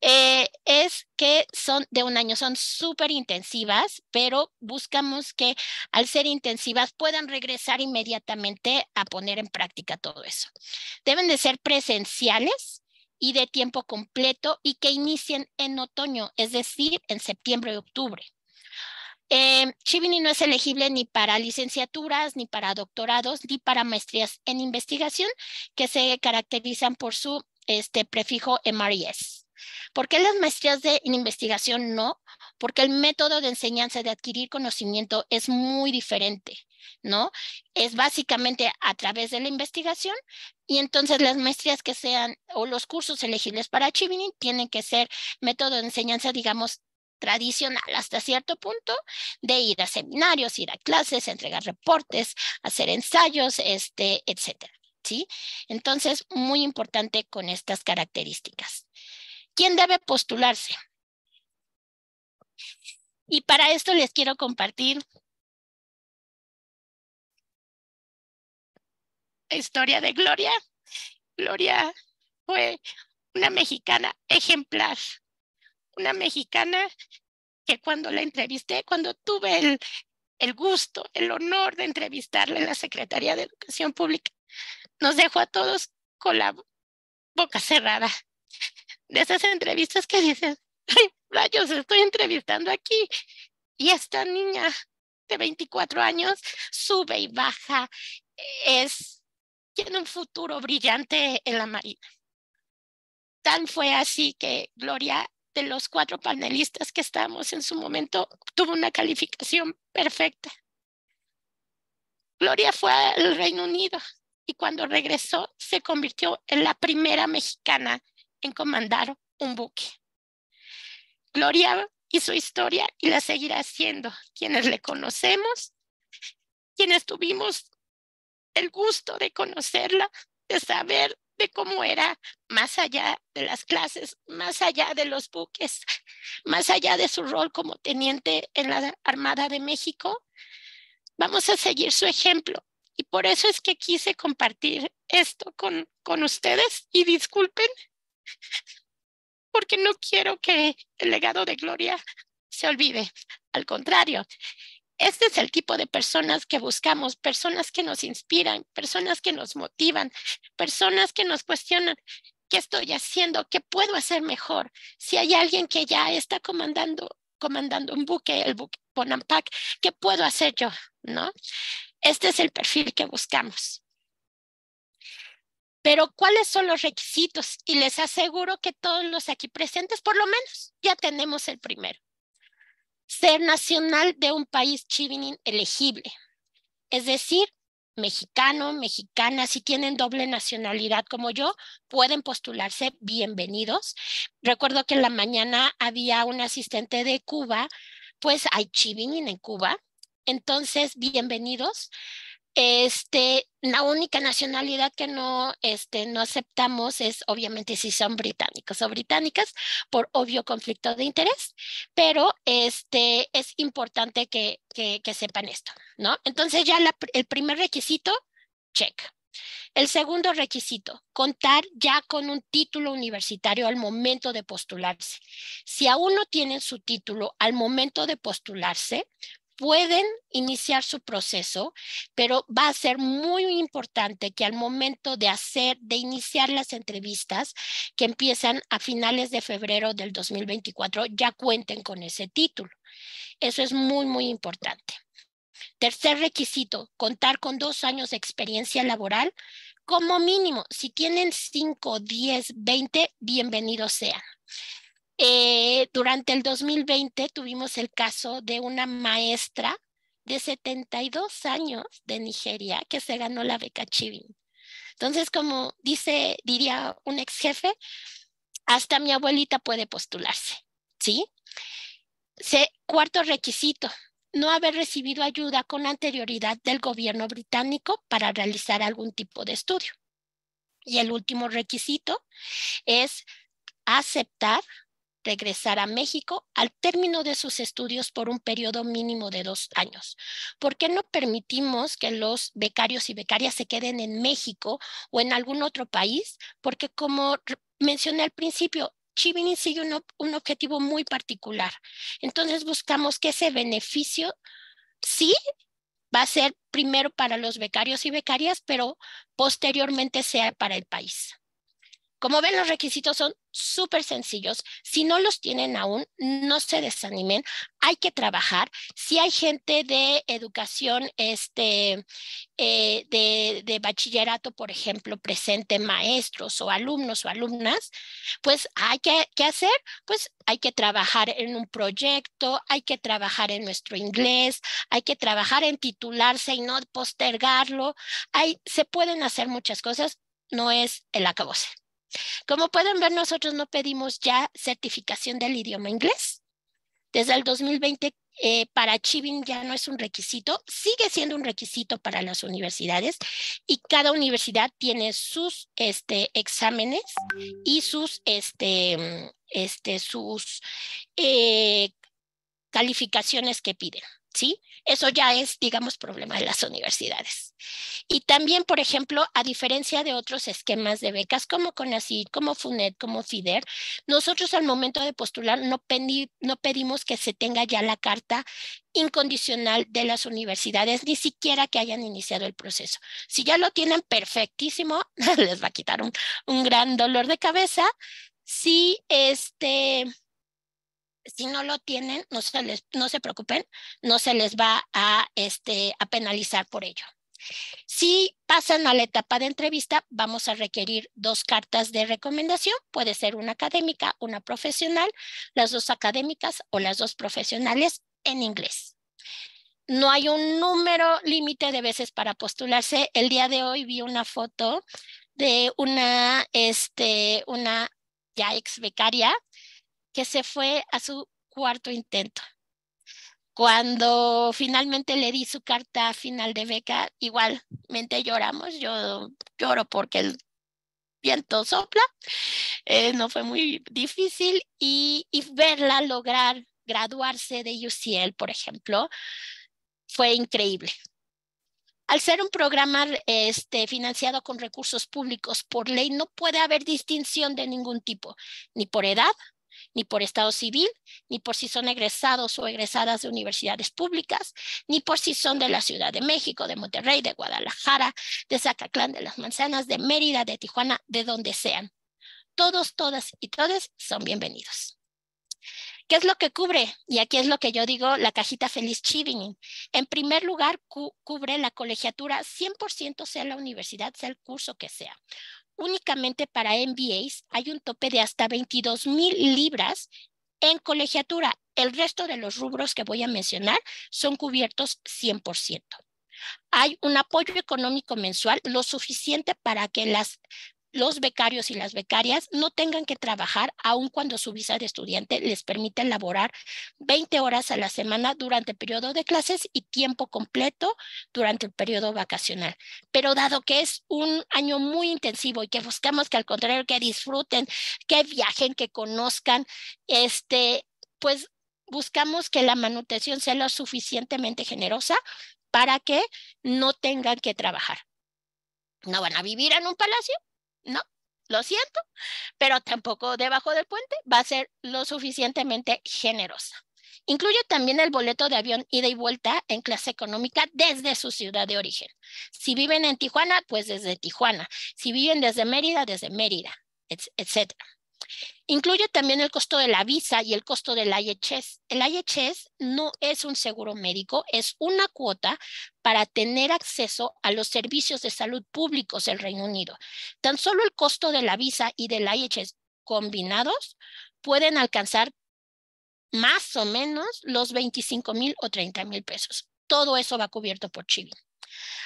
eh, es que son de un año, son súper intensivas, pero buscamos que al ser intensivas puedan regresar inmediatamente a poner en práctica todo eso. Deben de ser presenciales y de tiempo completo y que inicien en otoño, es decir, en septiembre y octubre. Eh, no es elegible ni para licenciaturas, ni para doctorados, ni para maestrías en investigación que se caracterizan por su este, prefijo MRES. ¿Por qué las maestrías de, investigación no? Porque el método de enseñanza de adquirir conocimiento es muy diferente, ¿no? Es básicamente a través de la investigación y entonces las maestrías que sean o los cursos elegibles para Chivini tienen que ser método de enseñanza, digamos, tradicional hasta cierto punto de ir a seminarios, ir a clases, entregar reportes, hacer ensayos, este, etcétera. ¿Sí? Entonces, muy importante con estas características. ¿Quién debe postularse? Y para esto les quiero compartir historia de Gloria. Gloria fue una mexicana ejemplar, una mexicana que cuando la entrevisté, cuando tuve el, el gusto, el honor de entrevistarla en la Secretaría de Educación Pública, nos dejó a todos con la boca cerrada. De esas entrevistas que dices, ay, rayos, estoy entrevistando aquí. Y esta niña de 24 años sube y baja, es, tiene un futuro brillante en la Marina. Tan fue así que Gloria de los cuatro panelistas que estamos en su momento, tuvo una calificación perfecta. Gloria fue al Reino Unido y cuando regresó se convirtió en la primera mexicana en comandar un buque. Gloria hizo historia y la seguirá haciendo. Quienes le conocemos, quienes tuvimos el gusto de conocerla, de saber de cómo era más allá de las clases, más allá de los buques, más allá de su rol como teniente en la Armada de México. Vamos a seguir su ejemplo. Y por eso es que quise compartir esto con, con ustedes y disculpen, porque no quiero que el legado de Gloria se olvide. Al contrario, este es el tipo de personas que buscamos, personas que nos inspiran, personas que nos motivan, personas que nos cuestionan. ¿Qué estoy haciendo? ¿Qué puedo hacer mejor? Si hay alguien que ya está comandando, un buque, el buque Bonampak, ¿qué puedo hacer yo? ¿No? Este es el perfil que buscamos. Pero ¿cuáles son los requisitos? Y les aseguro que todos los aquí presentes, por lo menos, ya tenemos el primero ser nacional de un país chivinin elegible, es decir, mexicano, mexicana, si tienen doble nacionalidad como yo, pueden postularse bienvenidos. Recuerdo que en la mañana había un asistente de Cuba, pues hay chivinin en Cuba, entonces bienvenidos. Este, la única nacionalidad que no, este, no aceptamos es obviamente si son británicos o británicas por obvio conflicto de interés, pero este, es importante que, sepan esto, ¿no? Entonces ya el primer requisito, check. El segundo requisito, contar ya con un título universitario al momento de postularse. Si aún no tienen su título al momento de postularse, pueden iniciar su proceso, pero va a ser muy importante que al momento de hacer, de iniciar las entrevistas que empiezan a finales de febrero del 2024, ya cuenten con ese título. Eso es muy, muy importante. Tercer requisito, contar con dos años de experiencia laboral como mínimo. Si tienen cinco, diez, veinte, bienvenidos sean. Eh, durante el 2020 tuvimos el caso de una maestra de 72 años de Nigeria que se ganó la beca Chivin. Entonces, como dice, diría un ex jefe, hasta mi abuelita puede postularse, ¿sí? cuarto requisito, no haber recibido ayuda con anterioridad del gobierno británico para realizar algún tipo de estudio. Y el último requisito es aceptar regresar a México al término de sus estudios por un periodo mínimo de dos años. ¿Por qué no permitimos que los becarios y becarias se queden en México o en algún otro país? Porque como mencioné al principio, Chivini sigue un, objetivo muy particular. Entonces buscamos que ese beneficio sí va a ser primero para los becarios y becarias, pero posteriormente sea para el país. Como ven, los requisitos son súper sencillos. Si no los tienen aún, no se desanimen. Hay que trabajar. Si hay gente de educación, este, eh, de, bachillerato, por ejemplo, presente, maestros o alumnos o alumnas, pues hay que, ¿qué hacer? Pues hay que trabajar en un proyecto, hay que trabajar en nuestro inglés, hay que trabajar en titularse y no postergarlo. Se pueden hacer muchas cosas, no es el acabose. Como pueden ver, nosotros no pedimos ya certificación del idioma inglés. Desde el 2020 eh, para Achieving ya no es un requisito, sigue siendo un requisito para las universidades y cada universidad tiene sus este, exámenes y sus, este, este, sus eh, calificaciones que piden. ¿sí? Eso ya es, digamos, problema de las universidades. Y también, por ejemplo, a diferencia de otros esquemas de becas como CONACYT, como FUNED, como FIDER, nosotros al momento de postular no, no pedimos que se tenga ya la carta incondicional de las universidades, ni siquiera que hayan iniciado el proceso. Si ya lo tienen perfectísimo, [LAUGHS] les va a quitar un, un gran dolor de cabeza. Si este, si no lo tienen, no se, les, no se preocupen, no se les va a, este, a penalizar por ello. Si pasan a la etapa de entrevista, vamos a requerir dos cartas de recomendación. Puede ser una académica, una profesional, las dos académicas o las dos profesionales en inglés. No hay un número límite de veces para postularse. El día de hoy vi una foto de una, este, una ya ex becaria que se fue a su cuarto intento. Cuando finalmente le di su carta final de beca, igualmente lloramos. Yo lloro porque el viento sopla. Eh, no fue muy difícil y, verla lograr graduarse de UCL, por ejemplo, fue increíble. Al ser un programa este, financiado con recursos públicos por ley, no puede haber distinción de ningún tipo, ni por edad, ni por estado civil, ni por si son egresados o egresadas de universidades públicas, ni por si son de la Ciudad de México, de Monterrey, de Guadalajara, de Zacatlán, de Las Manzanas, de Mérida, de Tijuana, de donde sean. Todos, todas y todos son bienvenidos. ¿Qué es lo que cubre? Y aquí es lo que yo digo, la cajita feliz Chiving. En primer lugar, cubre la colegiatura 100% sea la universidad, sea el curso que sea únicamente para MBAs hay un tope de hasta 22 mil libras en colegiatura. El resto de los rubros que voy a mencionar son cubiertos 100%. Hay un apoyo económico mensual lo suficiente para que las los becarios y las becarias no tengan que trabajar aun cuando su visa de estudiante les permite laborar 20 horas a la semana durante el periodo de clases y tiempo completo durante el periodo vacacional. Pero dado que es un año muy intensivo y que buscamos que al contrario que disfruten, que viajen, que conozcan, este, pues buscamos que la manutención sea lo suficientemente generosa para que no tengan que trabajar. No van a vivir en un palacio, no, lo siento, pero tampoco debajo del puente va a ser lo suficientemente generosa. Incluye también el boleto de avión ida y vuelta en clase económica desde su ciudad de origen. Si viven en Tijuana, pues desde Tijuana. Si viven desde Mérida, desde Mérida, etc. Incluye también el costo de la visa y el costo del IHS. El IHS no es un seguro médico, es una cuota para tener acceso a los servicios de salud públicos del Reino Unido. Tan solo el costo de la visa y del IHS combinados pueden alcanzar más o menos los 25 mil o 30 mil pesos. Todo eso va cubierto por Chibi.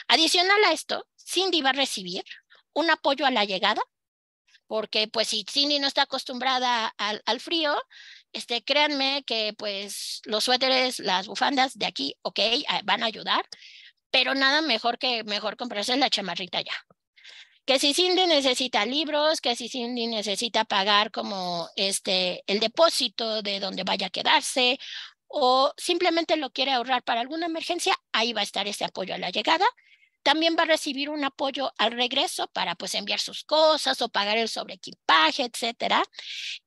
Adicional a esto, Cindy va a recibir un apoyo a la llegada porque pues si Cindy no está acostumbrada al, frío, este, créanme que pues los suéteres, las bufandas de aquí, ok, van a ayudar, pero nada mejor que mejor comprarse la chamarrita ya. Que si Cindy necesita libros, que si Cindy necesita pagar como este el depósito de donde vaya a quedarse o simplemente lo quiere ahorrar para alguna emergencia, ahí va a estar ese apoyo a la llegada también va a recibir un apoyo al regreso para pues enviar sus cosas o pagar el sobreequipaje, etcétera.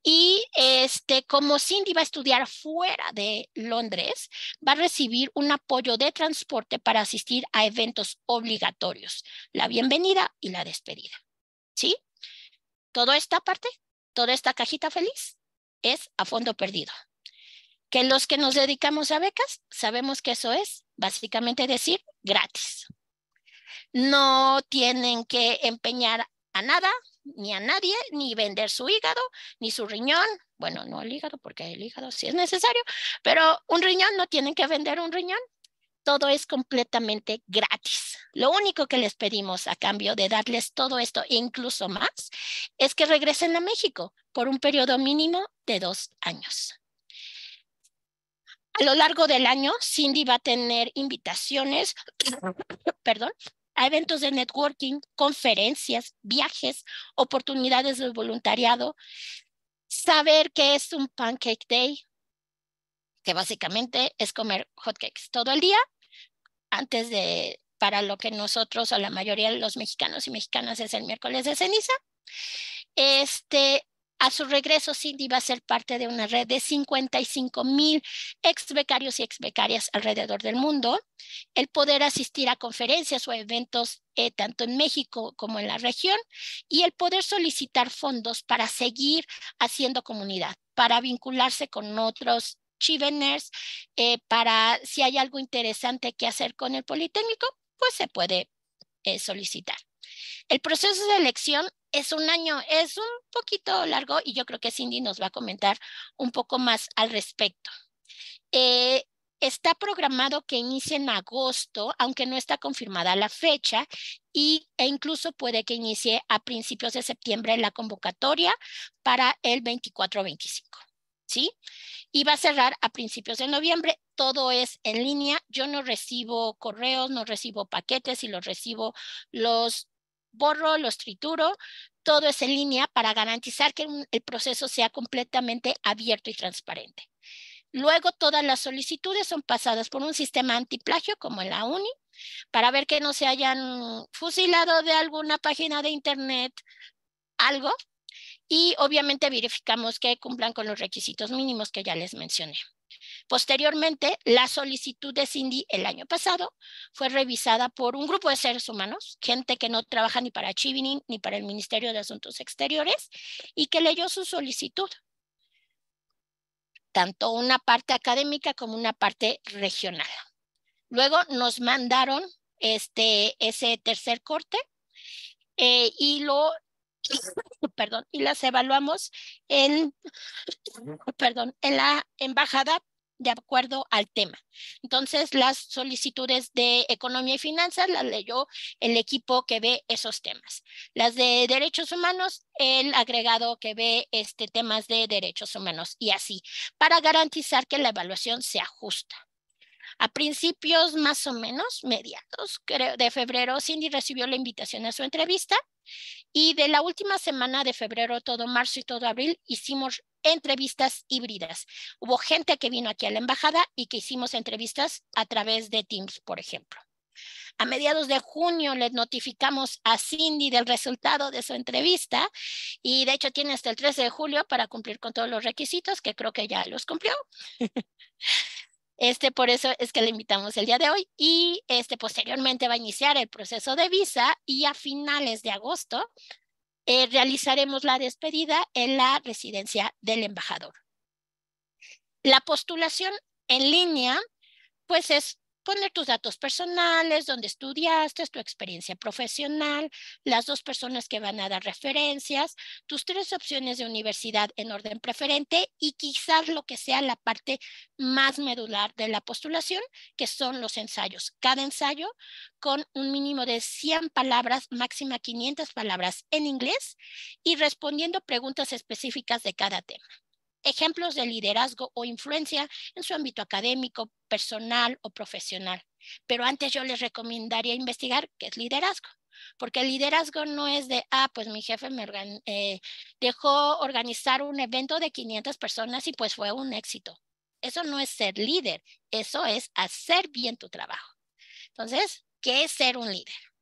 Y este, como Cindy va a estudiar fuera de Londres, va a recibir un apoyo de transporte para asistir a eventos obligatorios, la bienvenida y la despedida. ¿Sí? Toda esta parte, toda esta cajita feliz es a fondo perdido. Que los que nos dedicamos a becas sabemos que eso es básicamente decir gratis. No tienen que empeñar a nada, ni a nadie, ni vender su hígado, ni su riñón. Bueno, no el hígado, porque el hígado sí es necesario, pero un riñón no tienen que vender un riñón. Todo es completamente gratis. Lo único que les pedimos a cambio de darles todo esto e incluso más es que regresen a México por un periodo mínimo de dos años. A lo largo del año, Cindy va a tener invitaciones, [COUGHS] perdón, a eventos de networking, conferencias, viajes, oportunidades de voluntariado, saber qué es un pancake day, que básicamente es comer hotcakes todo el día antes de para lo que nosotros o la mayoría de los mexicanos y mexicanas es el miércoles de ceniza. Este, a su regreso, Cindy va a ser parte de una red de 55 mil ex becarios y ex becarias alrededor del mundo. El poder asistir a conferencias o eventos eh, tanto en México como en la región y el poder solicitar fondos para seguir haciendo comunidad, para vincularse con otros chiveners, eh, para si hay algo interesante que hacer con el Politécnico, pues se puede eh, solicitar. El proceso de elección es un año, es un poquito largo y yo creo que Cindy nos va a comentar un poco más al respecto. Eh, está programado que inicie en agosto, aunque no está confirmada la fecha, y, e incluso puede que inicie a principios de septiembre la convocatoria para el 24-25. ¿Sí? Y va a cerrar a principios de noviembre. Todo es en línea. Yo no recibo correos, no recibo paquetes y los recibo los borro, los trituro, todo es en línea para garantizar que el proceso sea completamente abierto y transparente. Luego todas las solicitudes son pasadas por un sistema antiplagio como en la UNI para ver que no se hayan fusilado de alguna página de internet algo y obviamente verificamos que cumplan con los requisitos mínimos que ya les mencioné. Posteriormente, la solicitud de Cindy el año pasado fue revisada por un grupo de seres humanos, gente que no trabaja ni para Chivinin ni para el Ministerio de Asuntos Exteriores, y que leyó su solicitud, tanto una parte académica como una parte regional. Luego nos mandaron este, ese tercer corte eh, y lo [LAUGHS] perdón, y las evaluamos en, [COUGHS] perdón, en la embajada de acuerdo al tema. Entonces, las solicitudes de economía y finanzas las leyó el equipo que ve esos temas. Las de derechos humanos, el agregado que ve este temas de derechos humanos y así, para garantizar que la evaluación sea justa. A principios más o menos, mediados de febrero, Cindy recibió la invitación a su entrevista y de la última semana de febrero, todo marzo y todo abril, hicimos entrevistas híbridas. Hubo gente que vino aquí a la embajada y que hicimos entrevistas a través de Teams, por ejemplo. A mediados de junio le notificamos a Cindy del resultado de su entrevista y de hecho tiene hasta el 13 de julio para cumplir con todos los requisitos, que creo que ya los cumplió. [LAUGHS] Este, por eso es que le invitamos el día de hoy y este, posteriormente va a iniciar el proceso de visa y a finales de agosto eh, realizaremos la despedida en la residencia del embajador. La postulación en línea, pues es poner tus datos personales, dónde estudiaste, tu experiencia profesional, las dos personas que van a dar referencias, tus tres opciones de universidad en orden preferente y quizás lo que sea la parte más medular de la postulación, que son los ensayos. Cada ensayo con un mínimo de 100 palabras, máxima 500 palabras en inglés y respondiendo preguntas específicas de cada tema ejemplos de liderazgo o influencia en su ámbito académico, personal o profesional. Pero antes yo les recomendaría investigar qué es liderazgo, porque el liderazgo no es de, ah, pues mi jefe me eh, dejó organizar un evento de 500 personas y pues fue un éxito. Eso no es ser líder, eso es hacer bien tu trabajo. Entonces, ¿qué es ser un líder?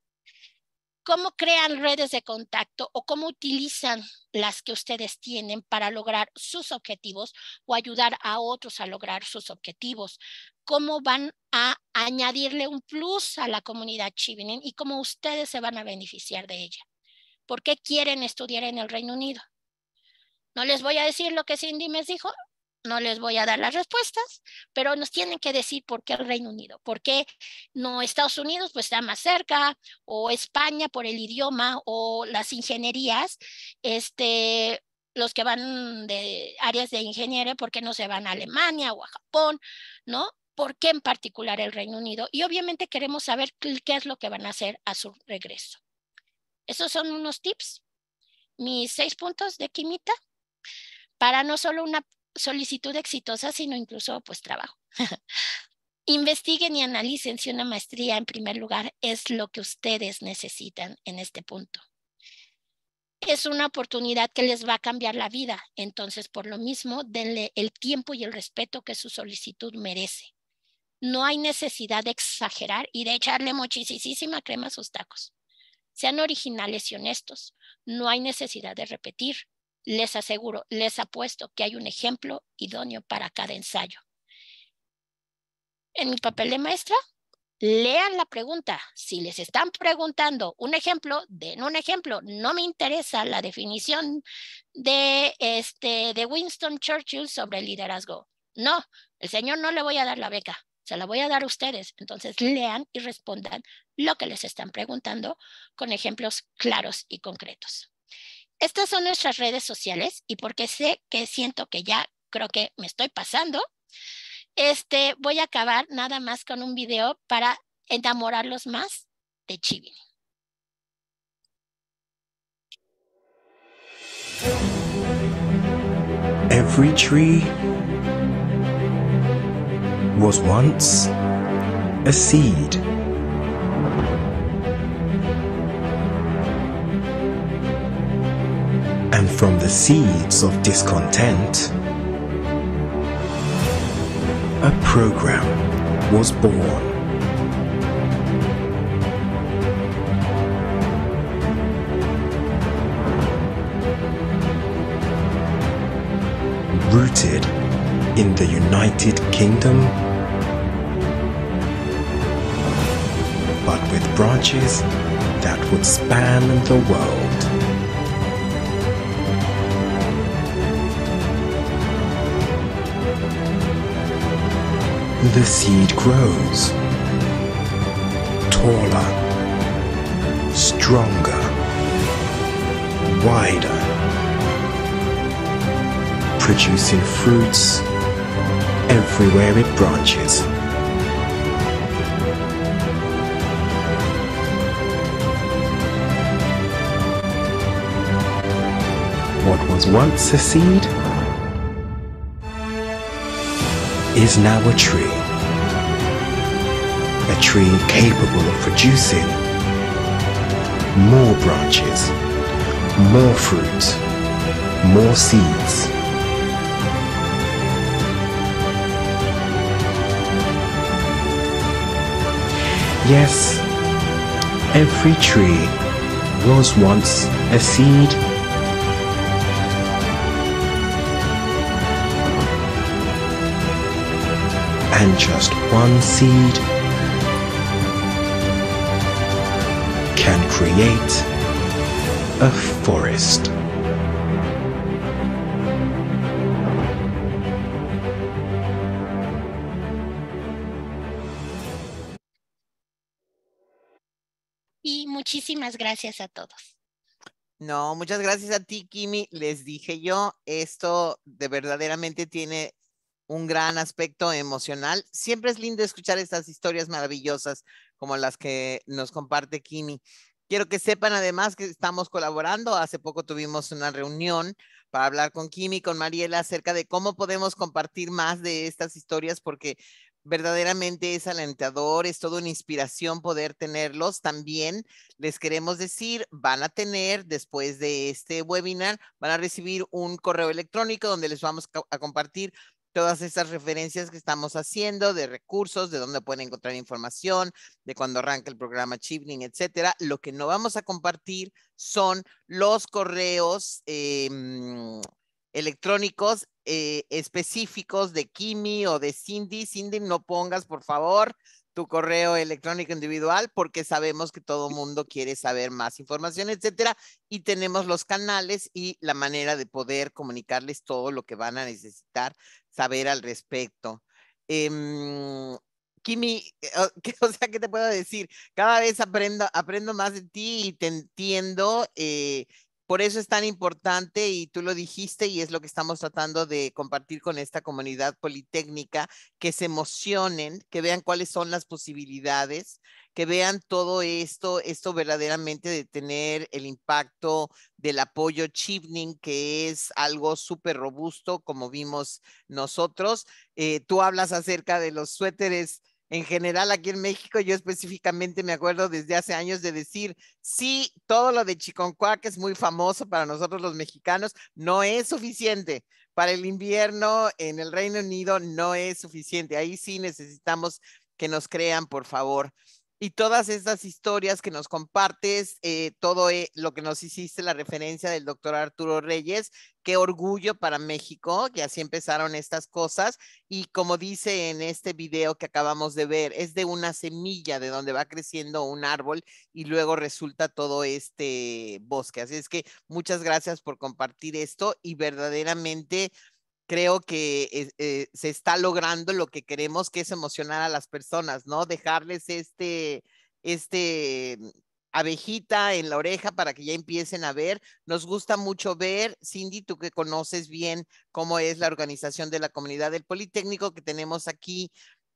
¿Cómo crean redes de contacto o cómo utilizan las que ustedes tienen para lograr sus objetivos o ayudar a otros a lograr sus objetivos? ¿Cómo van a añadirle un plus a la comunidad Chivinin y cómo ustedes se van a beneficiar de ella? ¿Por qué quieren estudiar en el Reino Unido? No les voy a decir lo que Cindy me dijo, no les voy a dar las respuestas, pero nos tienen que decir por qué el Reino Unido, por qué no Estados Unidos, pues está más cerca, o España por el idioma, o las ingenierías, este, los que van de áreas de ingeniería, ¿por qué no se van a Alemania o a Japón? ¿No? ¿Por qué en particular el Reino Unido? Y obviamente queremos saber qué es lo que van a hacer a su regreso. Esos son unos tips, mis seis puntos de quimita, para no solo una solicitud exitosa, sino incluso pues trabajo. [LAUGHS] Investiguen y analicen si una maestría en primer lugar es lo que ustedes necesitan en este punto. Es una oportunidad que les va a cambiar la vida, entonces por lo mismo denle el tiempo y el respeto que su solicitud merece. No hay necesidad de exagerar y de echarle muchísima crema a sus tacos. Sean originales y honestos. No hay necesidad de repetir. Les aseguro, les apuesto que hay un ejemplo idóneo para cada ensayo. En mi papel de maestra, lean la pregunta. Si les están preguntando un ejemplo, den un ejemplo. No me interesa la definición de, este, de Winston Churchill sobre el liderazgo. No, el señor no le voy a dar la beca. Se la voy a dar a ustedes. Entonces lean y respondan lo que les están preguntando con ejemplos claros y concretos. Estas son nuestras redes sociales y porque sé que siento que ya creo que me estoy pasando, este, voy a acabar nada más con un video para enamorarlos más de Chivini. Every tree was once a seed. And from the seeds of discontent, a program was born. Rooted in the United Kingdom, but with branches that would span the world. The seed grows taller, stronger, wider, producing fruits everywhere it branches. What was once a seed is now a tree. A tree capable of producing more branches, more fruit, more seeds. Yes, every tree was once a seed. And just one seed can create a forest. Y muchísimas gracias a todos. No, muchas gracias a ti, Kimi. Les dije yo, esto de verdaderamente tiene un gran aspecto emocional. Siempre es lindo escuchar estas historias maravillosas como las que nos comparte Kimi. Quiero que sepan además que estamos colaborando. Hace poco tuvimos una reunión para hablar con Kimi, con Mariela acerca de cómo podemos compartir más de estas historias porque verdaderamente es alentador, es toda una inspiración poder tenerlos. También les queremos decir, van a tener después de este webinar, van a recibir un correo electrónico donde les vamos a compartir todas estas referencias que estamos haciendo de recursos, de dónde pueden encontrar información, de cuando arranca el programa Chivning, etcétera. Lo que no vamos a compartir son los correos em, electrónicos eh, específicos de Kimi o de Cindy. Cindy, no pongas, por favor, tu correo electrónico individual porque sabemos que todo mundo quiere saber más información, etcétera, y tenemos los canales y la manera de poder comunicarles todo lo que van a necesitar saber al respecto. Em, Kimi, eh, [LAUGHS] o sea, ¿qué te puedo decir? Cada vez aprendo, aprendo más de ti y te entiendo. Eh, por eso es tan importante y tú lo dijiste y es lo que estamos tratando de compartir con esta comunidad politécnica, que se emocionen, que vean cuáles son las posibilidades, que vean todo esto, esto verdaderamente de tener el impacto del apoyo Chipning, que es algo súper robusto, como vimos nosotros. Eh, tú hablas acerca de los suéteres en general aquí en México, yo específicamente me acuerdo desde hace años de decir, sí, todo lo de Chiconcuac es muy famoso para nosotros los mexicanos, no es suficiente. Para el invierno en el Reino Unido no es suficiente. Ahí sí necesitamos que nos crean, por favor y todas estas historias que nos compartes, eh, todo eh, lo que nos hiciste, la referencia del doctor Arturo Reyes, qué orgullo para México, que así empezaron estas cosas. Y como dice en este video que acabamos de ver, es de una semilla de donde va creciendo un árbol y luego resulta todo este bosque. Así es que muchas gracias por compartir esto y verdaderamente creo que eh, se está logrando lo que queremos, que es emocionar a las personas, ¿no? Dejarles este, este abejita en la oreja para que ya empiecen a ver. Nos gusta mucho ver, Cindy, tú que conoces bien cómo es la organización de la comunidad del Politécnico que tenemos aquí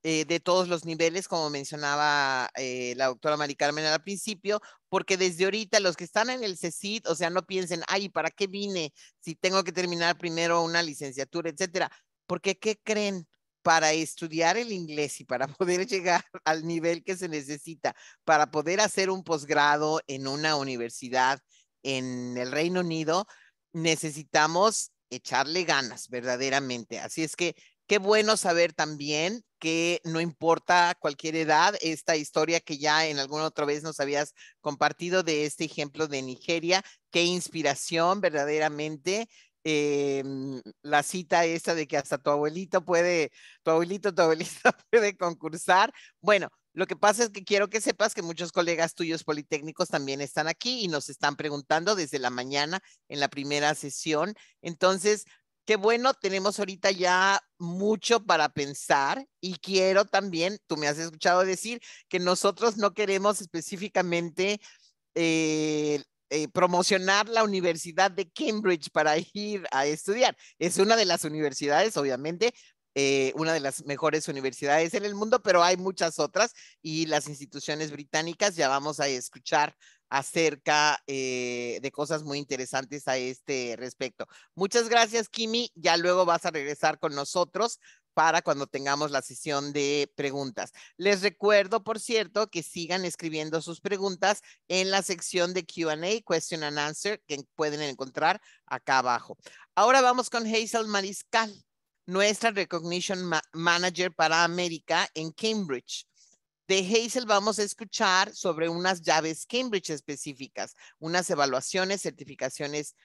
eh, de todos los niveles, como mencionaba eh, la doctora Mari Carmen al principio, porque desde ahorita los que están en el CECID, o sea, no piensen, ay, ¿para qué vine si tengo que terminar primero una licenciatura, etcétera? Porque, ¿qué creen? Para estudiar el inglés y para [LAUGHS] poder llegar al nivel que se necesita, para poder hacer un posgrado en una universidad en el Reino Unido, necesitamos echarle ganas verdaderamente. Así es que Qué bueno saber también que no importa cualquier edad, esta historia que ya en alguna otra vez nos habías compartido de este ejemplo de Nigeria, qué inspiración verdaderamente. Em, la cita esta de que hasta tu abuelito puede, tu abuelito, tu abuelita [LAUGHS] puede concursar. Bueno, lo que pasa es que quiero que sepas que muchos colegas tuyos politécnicos también están aquí y nos están preguntando desde la mañana en la primera sesión. Entonces, Qué bueno, tenemos ahorita ya mucho para pensar y quiero también, tú me has escuchado decir que nosotros no queremos específicamente eh, eh, promocionar la Universidad de Cambridge para [LAUGHS] ir a estudiar. Es una de las universidades, obviamente, eh, una de las mejores universidades en el mundo, pero hay muchas otras y las instituciones británicas ya vamos a escuchar acerca eh, de cosas muy interesantes a este respecto. Muchas gracias, Kimi. Ya luego vas a regresar con nosotros para cuando tengamos la sesión de preguntas. Les recuerdo, por cierto, que sigan escribiendo sus preguntas en la sección de QA, Question and Answer, que pueden encontrar acá abajo. Ahora vamos con Hazel Mariscal, nuestra Recognition Manager para América en Cambridge. De Hazel vamos a escuchar sobre unas llaves Cambridge específicas, unas evaluaciones, certificaciones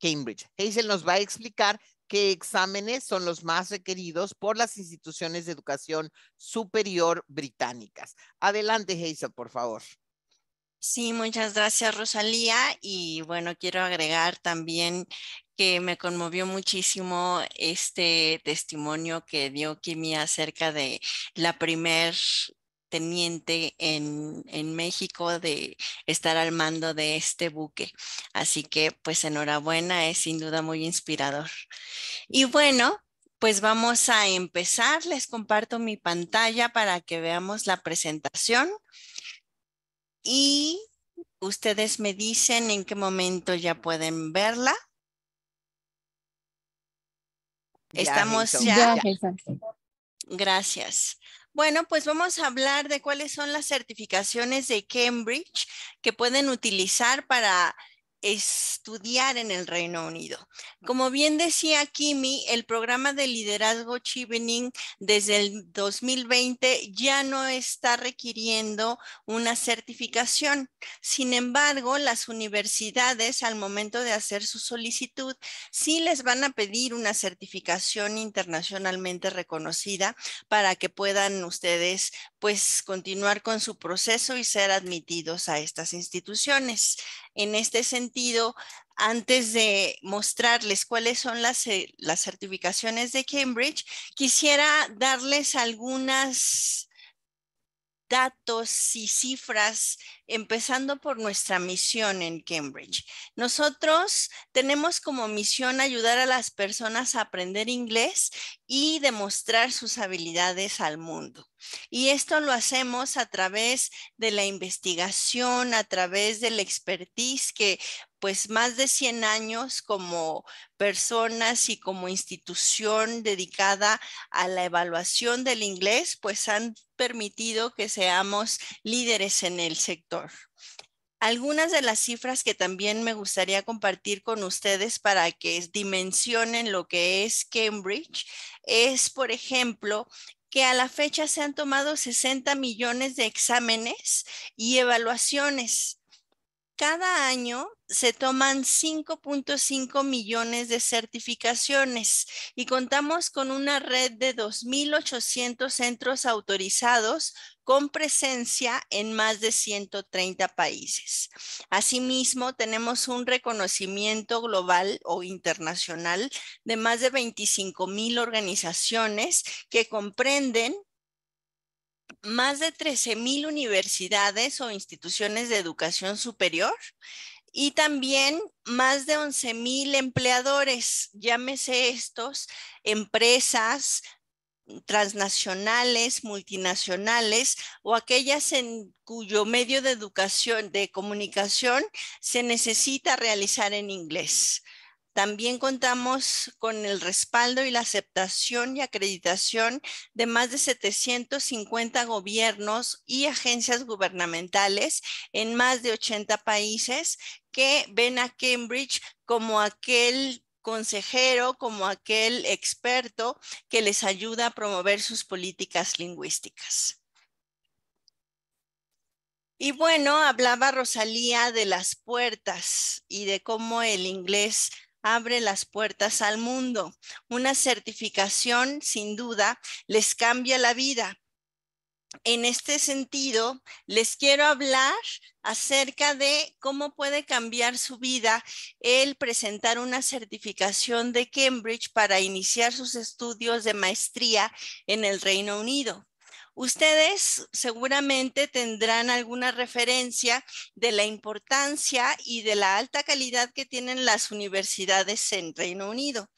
Cambridge. Hazel nos va a explicar qué exámenes son los más requeridos por las instituciones de educación superior británicas. Adelante, Hazel, por favor. Sí, muchas gracias, Rosalía. Y bueno, quiero agregar también que me conmovió muchísimo este testimonio que dio Kimi acerca de la primer teniente en, en, México de estar al mando de este buque. Así que pues enhorabuena, es sin duda muy inspirador. Y bueno, pues vamos a empezar. Les comparto mi pantalla para que veamos la presentación. Y ustedes me dicen en qué momento ya pueden verla. Estamos ya. Gracias. Bueno, pues vamos a hablar de cuáles son las certificaciones de Cambridge que pueden utilizar para estudiar en el Reino Unido. Como bien decía Kimi, el programa de liderazgo Chevening desde el 2020 ya no está requiriendo una certificación. Sin embargo, las universidades al momento de hacer su solicitud sí les van a pedir una certificación internacionalmente reconocida para que puedan ustedes pues continuar con su proceso y ser admitidos a estas instituciones. En este sentido, antes de mostrarles cuáles son las, eh, las certificaciones de Cambridge, quisiera darles algunas datos y cifras, empezando por nuestra misión en Cambridge. Nosotros tenemos como misión ayudar a las personas a aprender inglés y demostrar sus habilidades al mundo. Y esto lo hacemos a través de la investigación, a través del expertise que pues más de 100 años como personas y como institución dedicada a la evaluación del inglés, pues han permitido que seamos líderes en el sector. Algunas de las cifras que también me gustaría compartir con ustedes para que dimensionen lo que es Cambridge es, por ejemplo, que a la fecha se han tomado 60 millones de exámenes y evaluaciones. Cada año se toman 5.5 millones de certificaciones y contamos con una red de 2.800 centros autorizados con presencia en más de 130 países. Asimismo, tenemos un reconocimiento global o internacional de más de 25 mil organizaciones que comprenden más de 13 mil universidades o instituciones de educación superior y también más de 11 mil empleadores, llámese estos, empresas transnacionales, multinacionales o aquellas en cuyo medio de educación, de comunicación se necesita realizar en inglés. También contamos con el respaldo y la aceptación y acreditación de más de 750 gobiernos y agencias gubernamentales en más de 80 países que ven a Cambridge como aquel consejero, como aquel experto que les ayuda a promover sus políticas lingüísticas. Y bueno, hablaba Rosalía de las puertas y de cómo el inglés abre las puertas al mundo. Una certificación, sin duda, les cambia la vida. En este sentido, les quiero hablar acerca de cómo puede cambiar su vida el presentar una certificación de Cambridge para iniciar sus estudios de maestría en el Reino Unido. Ustedes seguramente tendrán alguna referencia de la importancia y de la alta calidad que tienen las universidades en Reino Unido.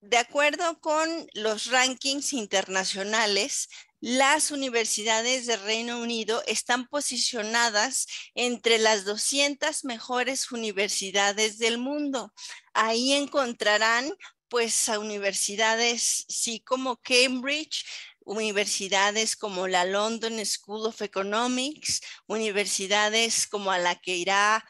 De acuerdo con los rankings internacionales, las universidades de Reino Unido están posicionadas entre las 200 mejores universidades del mundo. Ahí encontrarán pues a universidades, sí, como Cambridge, universidades como la London School of Economics, universidades como a la que irá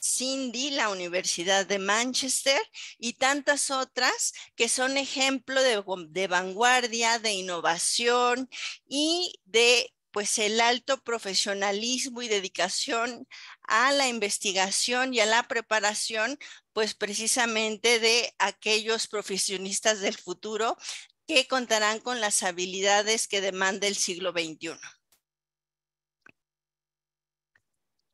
Cindy, la Universidad de Manchester y tantas otras que son ejemplo de, vanguardia, de innovación y de pues el alto profesionalismo y dedicación a la investigación y a la preparación, pues precisamente de aquellos profesionistas del futuro que contarán con las habilidades que demanda el siglo XXI.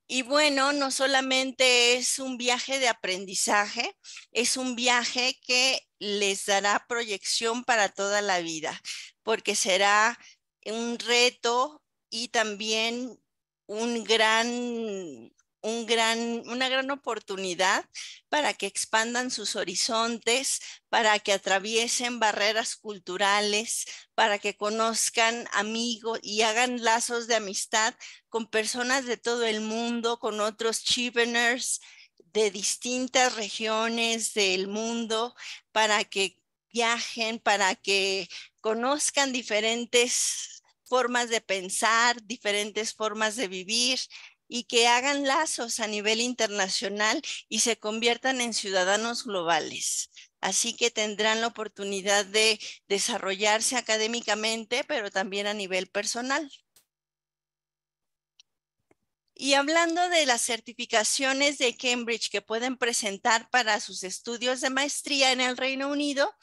Y bueno, no solamente es un viaje de aprendizaje, es un viaje que les dará proyección para toda la vida, porque será un reto y también un gran una gran oportunidad para que expandan sus horizontes, para que atraviesen barreras culturales, para que conozcan amigos y hagan lazos de amistad con personas de todo el mundo, con otros Chiveners de distintas regiones del mundo, para que viajen, para que conozcan diferentes formas de pensar, diferentes formas de vivir y que hagan lazos a nivel internacional y se conviertan en ciudadanos globales. Así que tendrán la oportunidad de desarrollarse académicamente, pero también a nivel personal. Y hablando de las certificaciones de Cambridge que pueden presentar para sus estudios de maestría en el Reino Unido,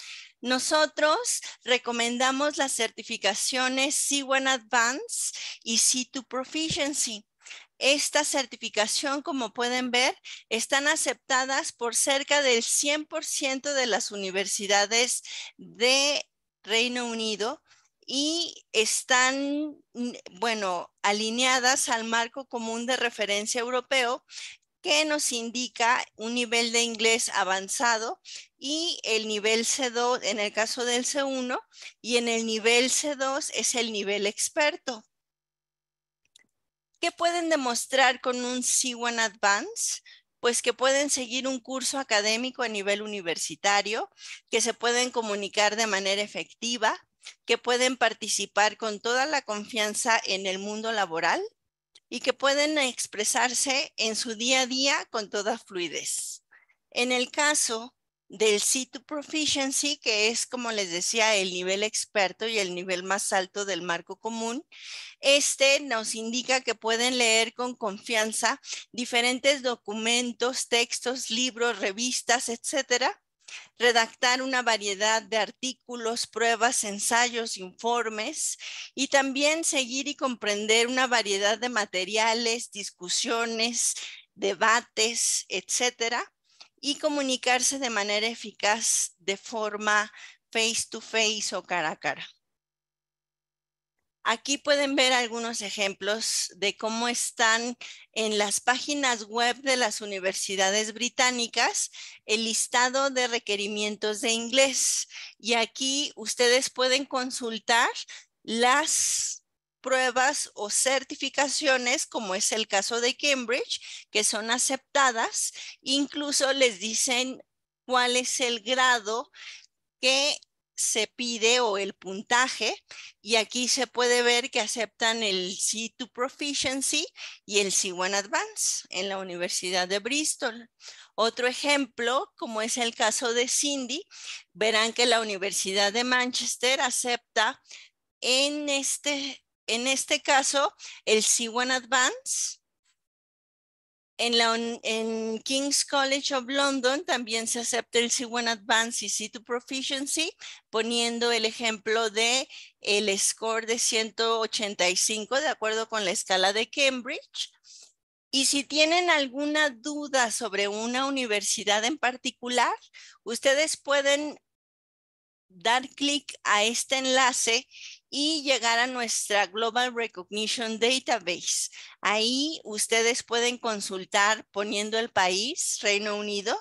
nosotros recomendamos las certificaciones C1 Advance y C2 Proficiency. Esta certificación, como pueden ver, están aceptadas por cerca del 100% de las universidades de Reino Unido y están, mm, bueno, alineadas al marco común de referencia europeo que nos indica un nivel de inglés avanzado y el nivel C2 en el caso del C1 y en el nivel C2 es el nivel experto. ¿Qué pueden demostrar con un C1 Advance? Pues que pueden seguir un curso académico a nivel universitario, que se pueden comunicar de manera efectiva, que pueden participar con toda la confianza en el mundo laboral y que pueden expresarse en su día a día con toda fluidez. En el caso del C2 Proficiency, que es, como les decía, el nivel experto y el nivel más alto del marco común, este nos indica que pueden leer con confianza diferentes documentos, textos, libros, revistas, etcétera, redactar una variedad de artículos, pruebas, ensayos, informes y también seguir y comprender una variedad de materiales, discusiones, debates, etcétera, y comunicarse de manera eficaz de forma face to face o cara a cara. Aquí pueden ver algunos ejemplos de cómo están en las páginas web de las universidades británicas el listado de requerimientos de inglés. Y aquí ustedes pueden consultar las pruebas o certificaciones, como es el caso de Cambridge, que son aceptadas. Incluso les dicen cuál es el grado que se pide o el puntaje y aquí se puede ver que aceptan el C2 Proficiency y el C1 Advance en la Universidad de Bristol. Otro ejemplo, como es el caso de Cindy, verán que la Universidad de Manchester acepta en este, en este caso el C1 Advance en, la, en, King's College of London también se acepta el C1 Advanced y C2 Proficiency, poniendo el ejemplo de el score de 185 de acuerdo con la escala de Cambridge. Y si tienen alguna duda sobre una universidad en particular, ustedes pueden dar clic a este enlace y llegar a nuestra Global Recognition Database. Ahí ustedes pueden consultar poniendo el país, Reino Unido,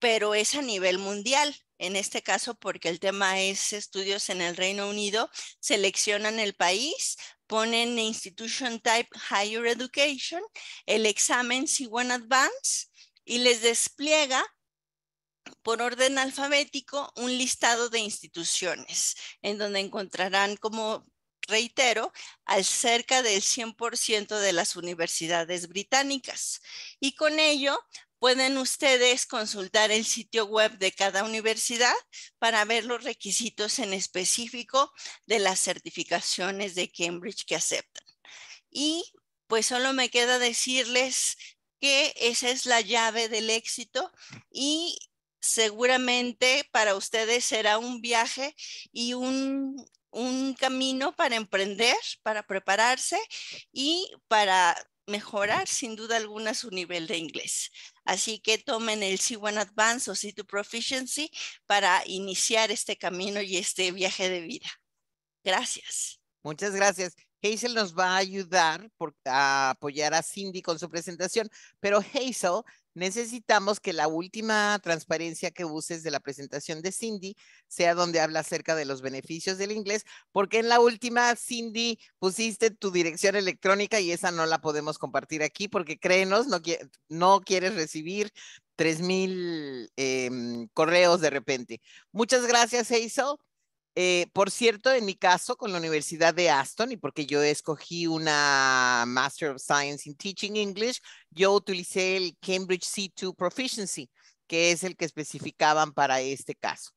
pero es a nivel mundial. En este caso, porque el tema es estudios en el Reino Unido, seleccionan el país, ponen Institution Type Higher Education, el examen C1 Advance y les despliega por orden alfabético un listado de instituciones en donde encontrarán, como reitero, al cerca del 100% de las universidades británicas. Y con ello pueden ustedes consultar el sitio web de cada universidad para ver los requisitos en específico de las certificaciones de Cambridge que aceptan. Y pues solo me queda decirles que esa es la llave del éxito y seguramente para ustedes será un viaje y un, camino para emprender, para prepararse y para mejorar sin duda alguna su nivel de inglés. Así que tomen el C1 Advance o C2 Proficiency para iniciar este camino y este viaje de vida. Gracias. Muchas gracias. Hazel nos va a ayudar a apoyar a Cindy con su presentación, pero Hazel necesitamos que la última transparencia que uses de la presentación de Cindy sea donde habla acerca de los beneficios del inglés, porque en la última, Cindy, pusiste tu dirección electrónica y esa no la podemos compartir aquí porque créenos, no, no quieres recibir 3000 mil em, correos de repente. Muchas gracias, Hazel. Eh, por cierto, en mi caso, con la Universidad de Aston, y porque yo escogí una Master of Science in Teaching English, yo utilicé el Cambridge C2 Proficiency, que es el que especificaban para este caso.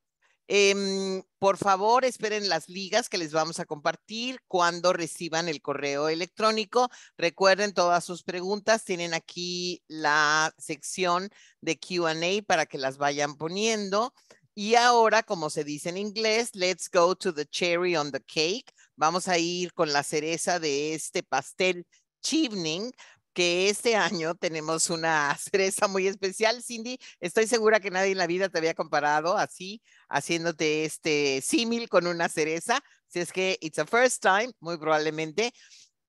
Em, por favor, esperen las ligas que les vamos a compartir cuando reciban el correo electrónico. Recuerden todas sus preguntas. Tienen aquí la sección de QA para que las vayan poniendo. Y ahora, como se dice en inglés, let's go to the cherry on the cake. Vamos a ir con la cereza de este pastel Chivning que este año tenemos una [LAUGHS] cereza muy especial. Cindy, estoy segura que nadie en la vida te había comparado así, haciéndote este símil con una cereza. Si es que it's a first time, muy probablemente.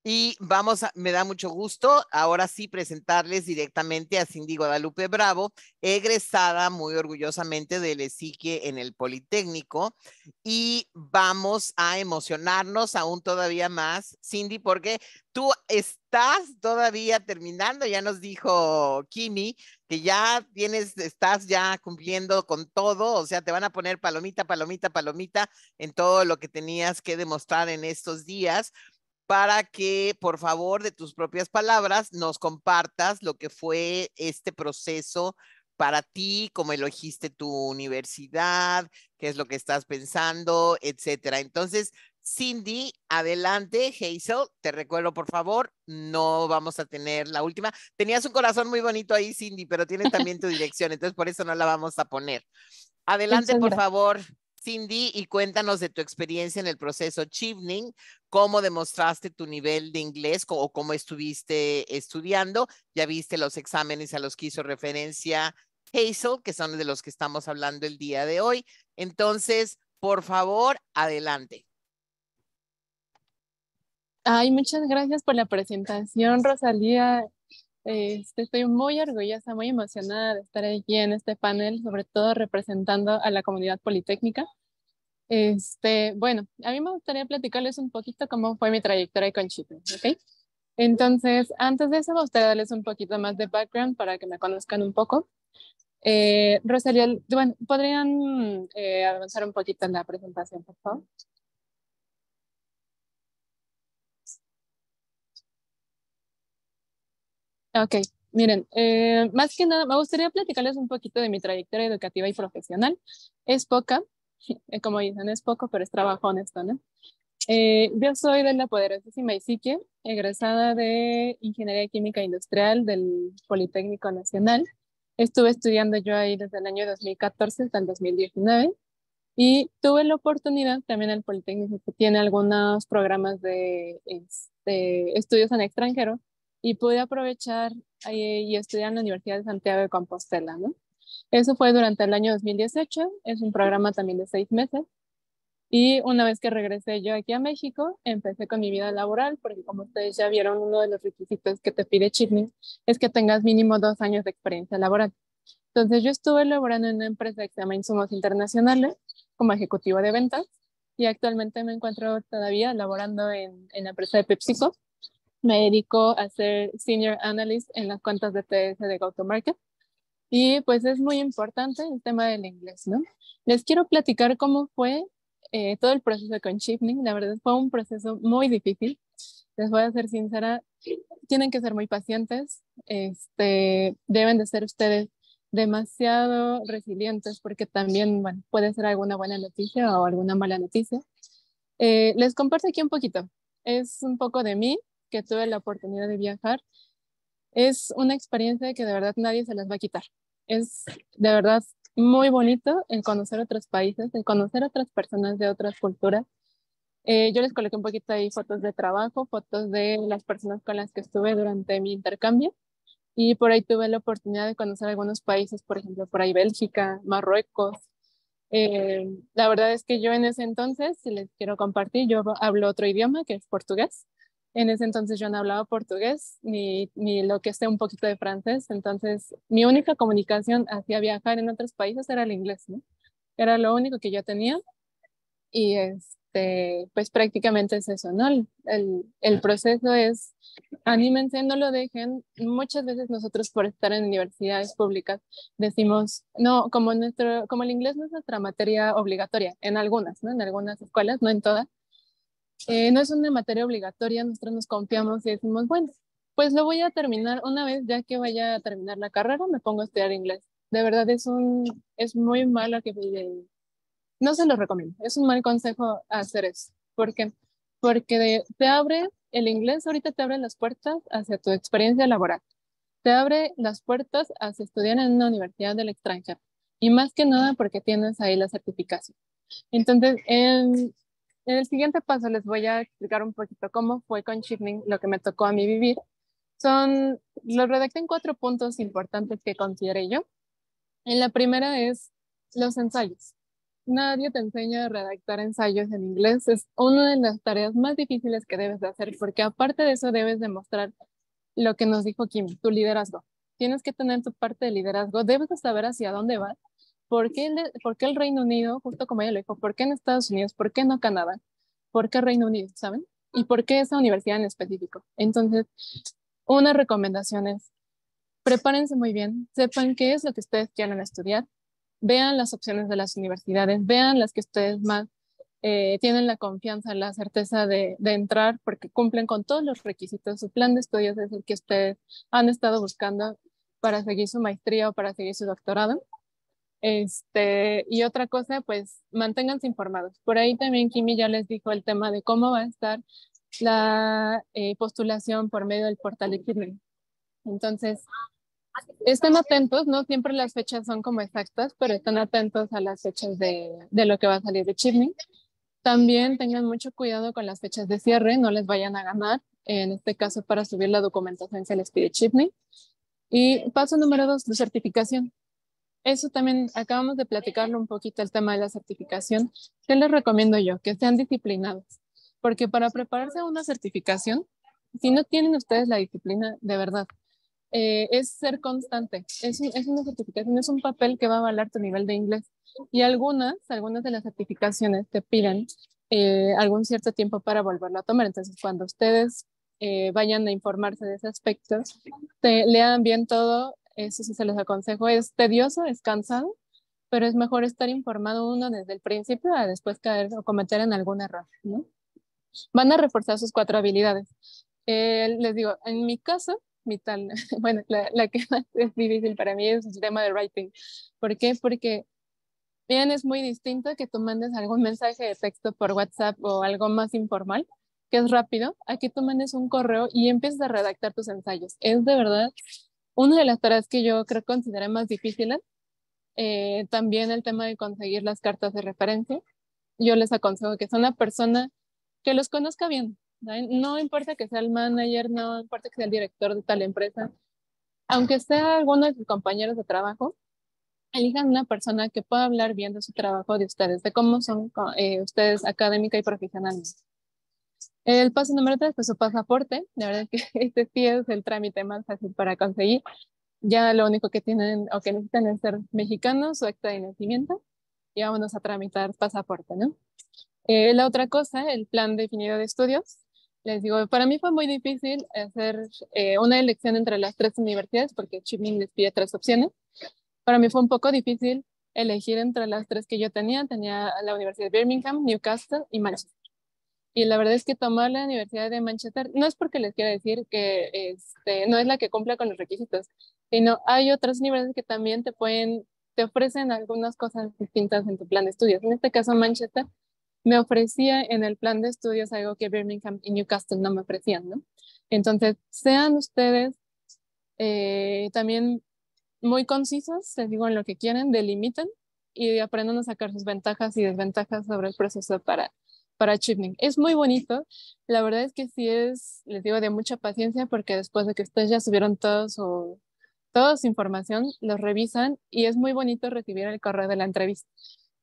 Y vamos, a, me da mucho gusto ahora sí presentarles directamente a Cindy Guadalupe Bravo, egresada muy orgullosamente del ESIQUE en el Politécnico. Y vamos a emocionarnos aún todavía más, Cindy, porque tú estás todavía terminando, ya nos dijo Kimi, que ya tienes, estás ya cumpliendo con todo, o sea, te van a poner palomita, palomita, palomita en todo lo que tenías que demostrar en estos días para que, por favor, de tus propias palabras, nos compartas lo que fue este proceso para ti, cómo elegiste tu universidad, qué es lo que estás pensando, etcétera. Entonces, Cindy, adelante, Hazel, te recuerdo por favor, no vamos a tener la última. Tenías un corazón muy bonito ahí, Cindy, pero tienes también tu [LAUGHS] dirección, entonces por eso no la vamos a poner. Adelante, por favor, Cindy, y cuéntanos de tu experiencia en el proceso Chivning, cómo demostraste tu nivel de inglés o cómo estuviste estudiando. Ya viste los exámenes a los que hizo referencia Hazel, que son de los que estamos hablando el día de hoy. Entonces, por favor, adelante. Ay, muchas gracias por la presentación, Rosalía. Este, estoy muy orgullosa, muy emocionada de estar aquí en este panel, sobre todo representando a la comunidad politécnica. Este, bueno, a mí me gustaría platicarles un poquito cómo fue mi trayectoria con Chipre, ¿ok? Entonces, antes de eso, me gustaría darles un poquito más de background para que me conozcan un poco. Eh, Rosalía, bueno, ¿podrían eh, avanzar un poquito en la presentación, por favor? Ok, miren, eh, más que nada me gustaría platicarles un poquito de mi trayectoria educativa y profesional. Es poca, [LAUGHS] eh, como dicen, es poco, pero es trabajo honesto, ¿no? Eh, yo soy de la poderosísima Isique, egresada de Ingeniería Química Industrial del Politécnico Nacional. Estuve estudiando yo ahí desde el año 2014 hasta el 2019 y tuve la oportunidad también el Politécnico que tiene algunos programas de este, estudios en extranjero y pude aprovechar eh, y estudiar en la Universidad de Santiago de Compostela, ¿no? Eso fue durante el año 2018, es un programa también de seis meses. Y una vez que regresé yo aquí a México, empecé con mi vida laboral, porque como ustedes ya vieron, uno de los requisitos que te pide Chipney es que tengas mínimo dos años de experiencia laboral. Entonces yo estuve laborando en una empresa que se llama Insumos Internacionales como ejecutivo de ventas y actualmente me encuentro todavía laborando en, en la empresa de PepsiCo me dedico a ser Senior Analyst en las cuentas de TS de GoToMarket. Y pues es muy importante el tema del inglés, ¿no? Les quiero platicar cómo fue eh, todo el proceso con Shifting. La verdad fue un proceso muy difícil. Les voy a ser sincera, tienen que ser muy pacientes. Este, deben de ser ustedes demasiado resilientes porque también bueno, puede ser alguna buena noticia o alguna mala noticia. Eh, les comparto aquí un poquito. Es un poco de mí, que tuve la oportunidad de viajar, es una experiencia que de verdad nadie se las va a quitar. Es de verdad muy bonito el conocer otros países, el conocer otras personas de otras culturas. Eh, yo les coloqué un poquito ahí fotos de trabajo, fotos de las personas con las que estuve durante mi intercambio. Y por ahí tuve la oportunidad de conocer algunos países, por ejemplo, por ahí Bélgica, Marruecos. Eh, la verdad es que yo en ese entonces, si les quiero compartir, yo hablo otro idioma que es portugués. En ese entonces yo no hablaba portugués ni, ni lo que esté un poquito de francés, entonces mi única comunicación hacia viajar en otros países era el inglés, ¿no? Era lo único que yo tenía y este, pues prácticamente es eso, ¿no? El, el proceso es anímense, no lo dejen. Muchas veces nosotros por estar en universidades públicas decimos, no, como, nuestro, como el inglés no es nuestra materia obligatoria, en algunas, ¿no? En algunas escuelas, no en todas. Eh, no es una materia obligatoria, nosotros nos confiamos y decimos, bueno, pues lo voy a terminar una vez ya que vaya a terminar la carrera, me pongo a estudiar inglés. De verdad es un, es muy malo que no se lo recomiendo, es un mal consejo hacer eso. ¿Por qué? Porque te abre el inglés ahorita te abre las puertas hacia tu experiencia laboral. Te abre las puertas hacia estudiar en una universidad del extranjero. Y más que nada porque tienes ahí la certificación. Entonces, en, el siguiente paso les voy a explicar un poquito cómo fue con Shifting lo que me tocó a mí vivir. Son, los redacté en cuatro puntos importantes que consideré yo. En la primera es los ensayos nadie te enseña a redactar ensayos en inglés. Es una de las tareas más difíciles que debes de hacer porque aparte de eso debes demostrar lo que nos dijo Kim, tu liderazgo. Tienes que tener tu parte de liderazgo, debes de saber hacia dónde vas. ¿Por qué, el, ¿Por qué el Reino Unido, justo como ella lo dijo, por qué en Estados Unidos, por qué no Canadá, por qué Reino Unido, ¿saben? Y por qué esa universidad en específico. Entonces, una recomendación es, prepárense muy bien, sepan qué es lo que ustedes quieren estudiar, vean las opciones de las universidades, vean las que ustedes más eh, tienen la confianza, la certeza de, entrar porque cumplen con todos los requisitos. Su plan de estudios es el que ustedes han estado buscando para seguir su maestría o para seguir su doctorado. Este, y otra cosa, pues manténganse informados. Por ahí también Kimi ya les dijo el tema de cómo va a estar la eh, postulación por medio del portal de Entonces, estén atentos, no siempre las fechas son como exactas, pero estén atentos a las fechas de, de lo que va a salir de Chimney. También tengan mucho cuidado con las fechas de cierre, no les vayan a ganar, en este caso para subir la documentación se les pide Chimney. Y paso número dos, la certificación. Eso también acabamos de platicarlo un poquito, el tema de la certificación. ¿Qué les recomiendo yo? Que sean disciplinados, porque para prepararse a una certificación, si no tienen ustedes la disciplina, de verdad, eh, es ser constante. Es, una certificación, es un papel que va a avalar tu nivel de inglés. Y algunas, algunas de las certificaciones te piden eh, algún cierto tiempo para volverlo a tomar. Entonces, cuando ustedes eh, vayan a informarse de ese aspecto, te lean bien todo. Eso sí se les aconsejo. Es tedioso, es cansado, pero es mejor estar informado uno desde el principio a después caer o cometer en algún error. ¿no? Van a reforzar sus cuatro habilidades. les digo, en mi caso, mi tal, [LAUGHS] bueno, la, la, que [LAUGHS] más es difícil para mí es el tema de writing. ¿Por qué? Porque bien es muy distinto que tú mandes algún mensaje de texto por WhatsApp o algo más informal, que es rápido, a que tú mandes un correo y empieces a redactar tus ensayos. Es de verdad una de las tareas que yo creo consideré más difíciles. Eh, también el tema de conseguir las cartas de referencia. Yo les aconsejo que sea una persona que los conozca bien, no importa que sea el manager, no importa que sea el director de tal empresa, aunque sea alguno de sus compañeros de trabajo, elijan una persona que pueda hablar bien de su trabajo, de ustedes, de cómo son eh, ustedes académica y profesionalmente. El paso número tres, pues su pasaporte. La verdad es que [LAUGHS] este sí es el trámite más fácil para conseguir. Ya lo único que tienen o que necesitan es ser mexicanos, su acta de nacimiento y vámonos a tramitar pasaporte, ¿no? Eh, la otra cosa, el plan definido de estudios les digo, para mí fue muy difícil hacer eh, una elección entre las tres universidades porque Chipmin les pide tres opciones. Para mí fue un poco difícil elegir entre las tres que yo tenía. Tenía la Universidad de Birmingham, Newcastle y Manchester. Y la verdad es que tomar la Universidad de Manchester no es porque les quiera decir que este, no es la que cumpla con los requisitos, sino hay otras universidades que también te pueden, te ofrecen algunas cosas distintas en tu plan de estudios. En este caso, Manchester me ofrecía en el plan de estudios algo que Birmingham y Newcastle no me ofrecían, ¿no? Entonces, sean ustedes eh, también muy concisos, les digo en lo que quieren, delimiten y aprendan a sacar sus ventajas y desventajas sobre el proceso para, para achieving. Es muy bonito, la verdad es que sí es, les digo, de mucha paciencia porque después de que ustedes ya subieron todo su, toda su información, los revisan y es muy bonito recibir el correo de la entrevista.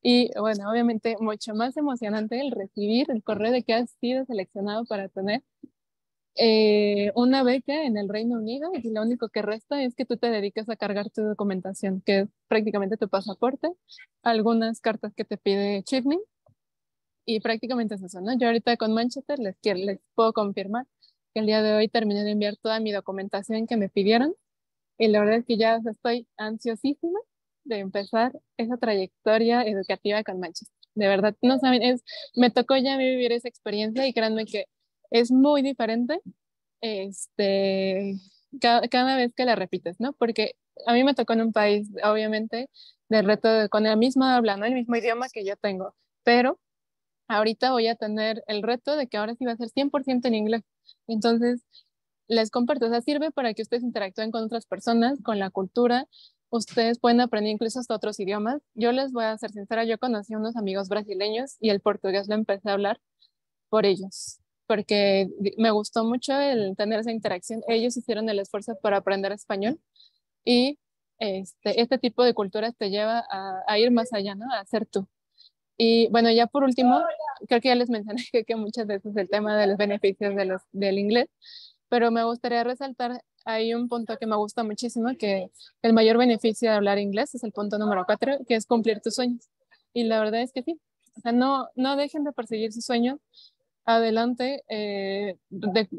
Y bueno, obviamente mucho más emocionante el recibir el correo de que has sido seleccionado para tener eh, una beca en el Reino Unido y lo único que resta es que tú te dediques a cargar tu documentación, que es prácticamente tu pasaporte, algunas cartas que te pide Chipney y prácticamente es eso, ¿no? Yo ahorita con Manchester les, quiero, puedo confirmar que el día de hoy terminé de enviar toda mi documentación que me pidieron y la verdad es que ya estoy ansiosísima de empezar esa trayectoria educativa con Manchester. De verdad, no saben, es, me tocó ya vivir esa experiencia y créanme que es muy diferente este, cada, cada vez que la repites, ¿no? Porque a mí me tocó en un país, obviamente, del reto con la misma habla, ¿no? El mismo idioma que yo tengo, pero ahorita voy a tener el reto de que ahora sí va a ser 100% en inglés. Entonces, les comparto, o sea, sirve para que ustedes interactúen con otras personas, con la cultura. Ustedes pueden aprender incluso hasta otros idiomas. Yo les voy a ser sincera, yo conocí a unos amigos brasileños y el portugués lo empecé a hablar por ellos, porque me gustó mucho el tener esa interacción. Ellos hicieron el esfuerzo para aprender español y este, este tipo de culturas te lleva a, ir más allá, ¿no? A ser tú. Y bueno, ya por último, creo que ya les mencioné que, [LAUGHS] que muchas veces el tema de los beneficios de los, del inglés, pero me gustaría resaltar hay un punto que me gusta muchísimo, que el mayor beneficio de hablar inglés es el punto número cuatro, que es cumplir tus sueños. Y la verdad es que sí, o sea, no, no dejen de perseguir sus sueños, adelante, eh,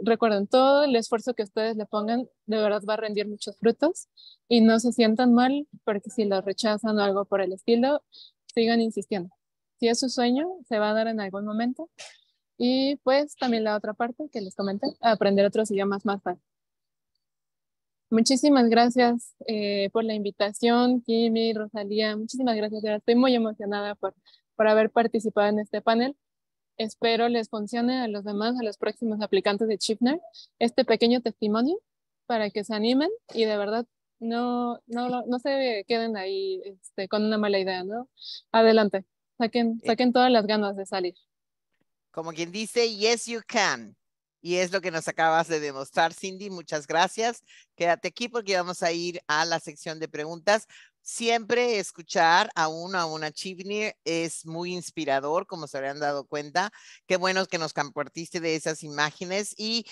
recuerden, todo el esfuerzo que ustedes le pongan de verdad va a rendir muchos frutos y no se sientan mal porque si lo rechazan o algo por el estilo, sigan insistiendo. Si es su sueño, se va a dar en algún momento. Y pues también la otra parte que les comenté, aprender otros idiomas más fácil. Muchísimas gracias eh, por la invitación, Kimi, Rosalía. Muchísimas gracias. Estoy muy emocionada por, por haber participado en este panel. Espero les funcione a los demás, a los próximos aplicantes de Chipner, este pequeño testimonio para que se animen y de verdad no, no, no se queden ahí este, con una mala idea, ¿no? Adelante, saquen, eh. saquen todas las ganas de salir. Como quien dice, yes, you can. Y es lo que nos acabas de demostrar, Cindy. Muchas gracias. Quédate aquí porque vamos a ir a la sección de preguntas. Siempre escuchar a uno, a una Chivnir es muy inspirador, como se habrán dado cuenta. Qué bueno que nos compartiste de esas imágenes y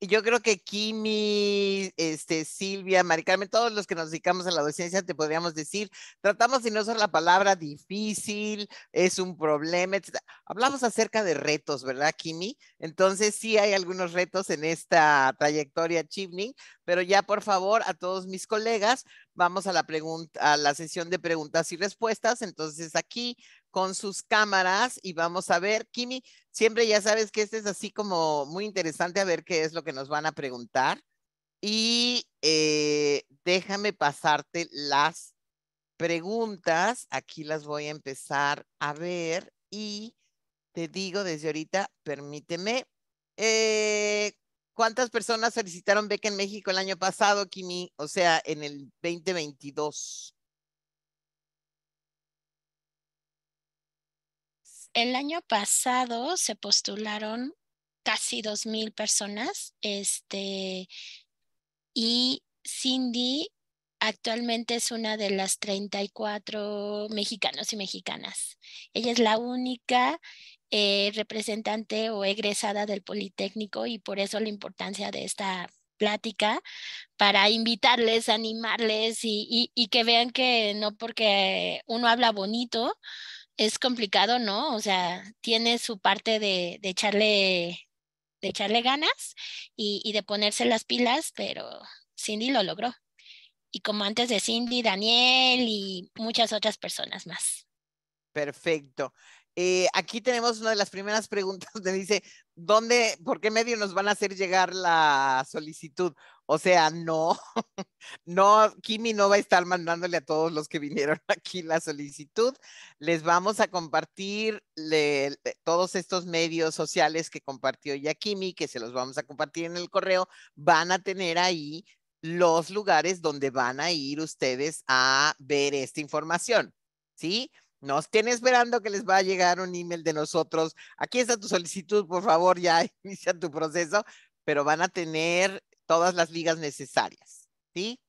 yo creo que Kimi, este, Silvia, Maricarmen, todos los que nos dedicamos a la docencia, te podríamos decir, tratamos de no usar la palabra difícil, es un problema, etc. Hablamos acerca de retos, ¿verdad, Kimi? Entonces sí hay algunos retos en esta trayectoria Chivning, pero ya por favor a todos mis colegas, vamos a la pregunta, a la sesión de preguntas y respuestas. Entonces aquí con sus cámaras y vamos a ver, Kimi, siempre ya sabes que este es así como muy interesante a ver qué es lo que nos van a preguntar. Y eh, déjame pasarte las preguntas. Aquí las voy a empezar a ver y te digo desde ahorita, permíteme. Eh, ¿Cuántas personas solicitaron beca en México el año pasado, Kimi? O sea, en el 2022. El año pasado se postularon casi 2.000 personas. Este, y Cindy actualmente es una de las 34 mexicanos y mexicanas. Ella es la única eh, representante o egresada del Politécnico y por eso la importancia de esta plática para invitarles, animarles y, y que vean que no porque uno habla bonito, es complicado, ¿no? O sea, tiene su parte de, echarle de echarle ganas y, y, de ponerse las pilas, pero Cindy lo logró. Y como antes de Cindy, Daniel y muchas otras personas más. Perfecto. Eh, aquí tenemos una de las primeras preguntas [LAUGHS] donde dice, ¿dónde, por qué medio nos van a hacer llegar la solicitud? O sea, no, [LAUGHS] no, Kimi no va a estar mandándole a todos los que vinieron [LAUGHS] aquí la solicitud. Les vamos a compartir todos estos medios sociales que compartió ya Kimi, que se los vamos a compartir en el correo. Van a tener ahí los lugares donde van a ir ustedes a ver esta información. ¿Sí? No estén esperando que les va a llegar un email de nosotros. Aquí está tu solicitud, por favor, ya [LAUGHS] inicia tu proceso, pero van a tener todas las ligas necesarias, ¿sí?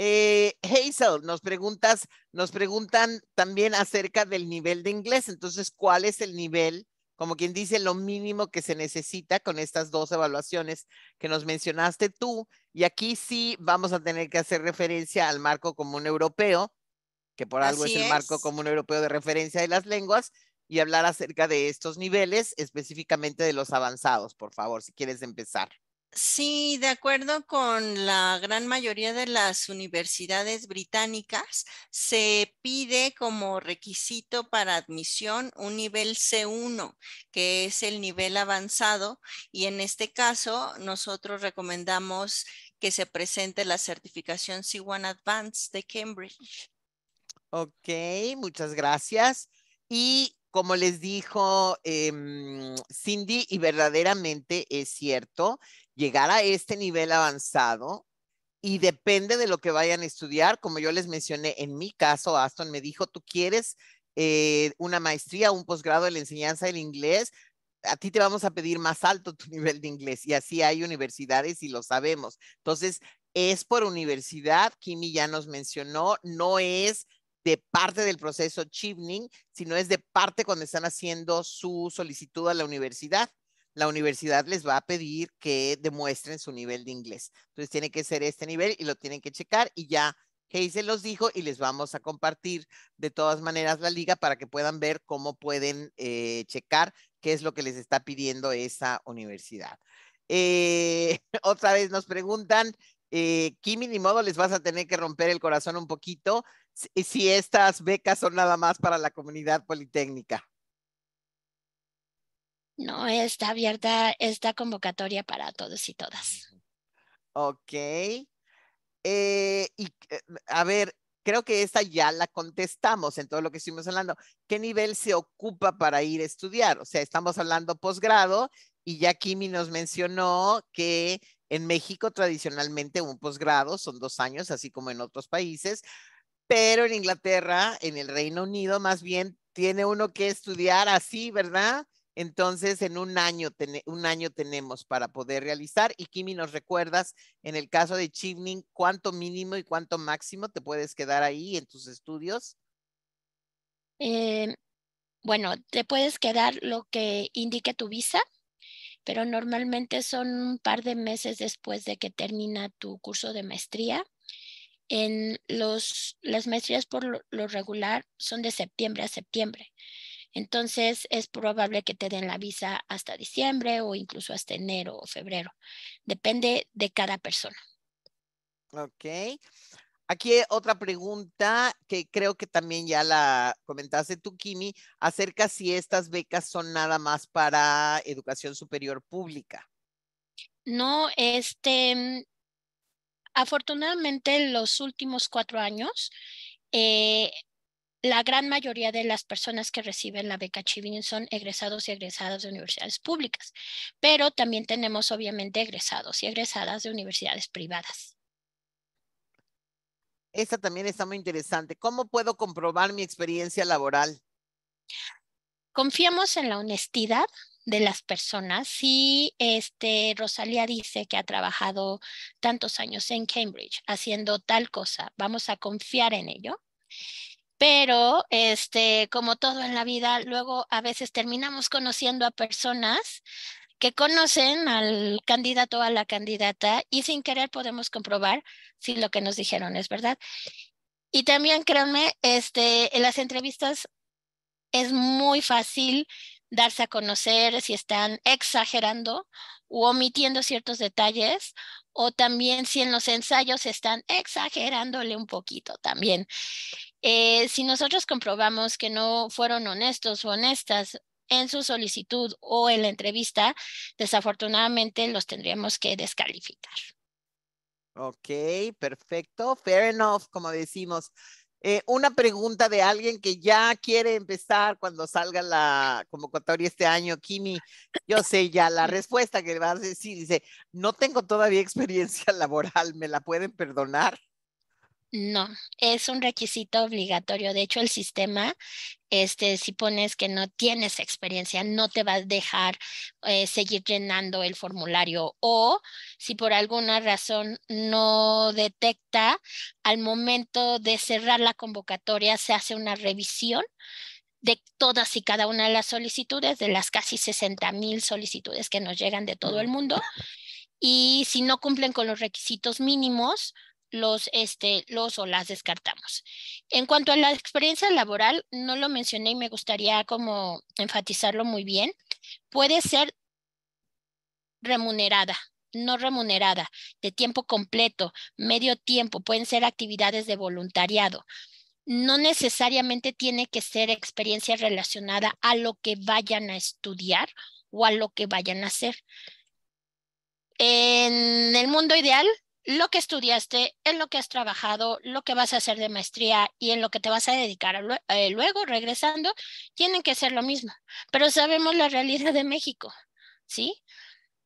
Eh, Hazel, nos preguntas, nos preguntan también acerca del nivel de inglés. Entonces, ¿cuál es el nivel? Como quien dice, lo mínimo que se necesita con estas dos evaluaciones que nos mencionaste tú. Y aquí sí vamos a tener que hacer referencia al marco común europeo, que por algo es el marco común europeo de referencia de las lenguas, y hablar acerca de estos niveles, específicamente de los avanzados, por favor, si quieres empezar. Sí, de acuerdo con la gran mayoría de las universidades británicas, se pide como requisito para admisión un nivel C1, que es el nivel avanzado, y en este caso nosotros recomendamos que se presente la certificación C1 Advanced de Cambridge. Ok, muchas gracias. Y como les dijo em, Cindy, y verdaderamente es cierto, llegar a este nivel avanzado y depende de lo que vayan a estudiar. Como yo les mencioné, en mi caso, Aston me dijo, tú quieres eh, una maestría, un posgrado de la enseñanza del inglés, a ti te vamos a pedir más alto tu [LAUGHS] nivel de inglés. Y así hay universidades y lo sabemos. Entonces, es por universidad, Kimi ya nos mencionó, no es de parte del proceso Chivning, sino es de parte cuando están haciendo su solicitud a la universidad. La universidad les va a pedir que demuestren su nivel de inglés. Entonces tiene que ser este nivel y lo tienen que checar y ya se los dijo y les vamos a compartir de todas maneras la liga para que puedan ver cómo pueden eh, checar qué es lo que les está pidiendo esa universidad. Eh, [LAUGHS] otra vez nos preguntan, eh, Kimi, ni modo les vas a tener que romper el corazón un poquito si, estas becas son nada más para la comunidad politécnica. No, está abierta esta convocatoria para todos y todas. Ok. Eh, y eh, a ver, creo que esta ya la contestamos en todo lo que estuvimos hablando. ¿Qué nivel se ocupa para ir a estudiar? O sea, estamos hablando posgrado y ya Kimi nos mencionó que en México tradicionalmente un posgrado son dos años, así como en otros países, pero en Inglaterra, en el Reino Unido, más bien tiene uno que estudiar así, ¿verdad? Entonces, en un año, un año tenemos para poder realizar. Y Kimi, ¿nos recuerdas en el caso de Chivning cuánto mínimo y cuánto máximo te puedes quedar ahí en tus estudios? Eh, bueno, te puedes quedar lo que indique tu visa, pero normalmente son un par de meses después de que termina tu curso de maestría. En los, las maestrías por lo, regular son de septiembre a septiembre. Entonces es probable que te den la visa hasta diciembre o incluso hasta enero o febrero. Depende de cada persona. Ok. Aquí otra pregunta que creo que también ya la comentaste tú, Kimi, acerca si estas becas son nada más para educación superior pública. No, este, Afortunadamente, en los últimos cuatro años, eh, la gran mayoría de las personas que reciben la beca Chivin son egresados y egresadas de universidades públicas, pero también tenemos obviamente egresados y egresadas de universidades privadas. Esta también está muy interesante. ¿Cómo puedo comprobar mi experiencia laboral? Confiamos en la honestidad de las personas. Si este, Rosalía dice que ha trabajado tantos años en Cambridge haciendo tal cosa, vamos a confiar en ello. Pero, este, como todo en la vida, luego a veces terminamos conociendo a personas que conocen al candidato o a la candidata y sin querer podemos comprobar si lo que nos dijeron es verdad. Y también créanme, este, en las entrevistas es muy fácil darse a conocer si están exagerando u omitiendo ciertos detalles o también si en los ensayos están exagerándole un poquito también. Eh, si nosotros comprobamos que no fueron honestos o honestas en su solicitud o en la entrevista, desafortunadamente los tendríamos que descalificar. Ok, perfecto. Fair enough, como decimos. Eh, una pregunta de alguien que ya quiere empezar cuando salga la convocatoria este año, Kimi. Yo sé ya la respuesta que vas a decir. Dice, no tengo todavía [LAUGHS] experiencia laboral, ¿me la pueden perdonar? No, es un requisito obligatorio. De hecho, el sistema, este, si pones que no tienes experiencia, no te va a dejar eh, seguir llenando el formulario. O si por alguna razón no detecta, al momento de cerrar la convocatoria se hace una revisión de todas y cada una de las solicitudes, de las casi 60 mil solicitudes que nos llegan de todo el mundo. Y si no cumplen con los requisitos mínimos, los, este, los o las descartamos. En cuanto a la experiencia laboral, no lo mencioné y me gustaría como enfatizarlo muy bien. Puede ser remunerada, no remunerada, de tiempo completo, medio tiempo, pueden ser actividades de voluntariado. No necesariamente tiene que ser experiencia relacionada a lo que vayan a estudiar o a lo que vayan a hacer. En el mundo ideal, lo que estudiaste, en lo que has trabajado, lo que vas a hacer de maestría y en lo que te vas a dedicar eh, luego, regresando, tienen que ser lo mismo. Pero sabemos la realidad de México, ¿sí?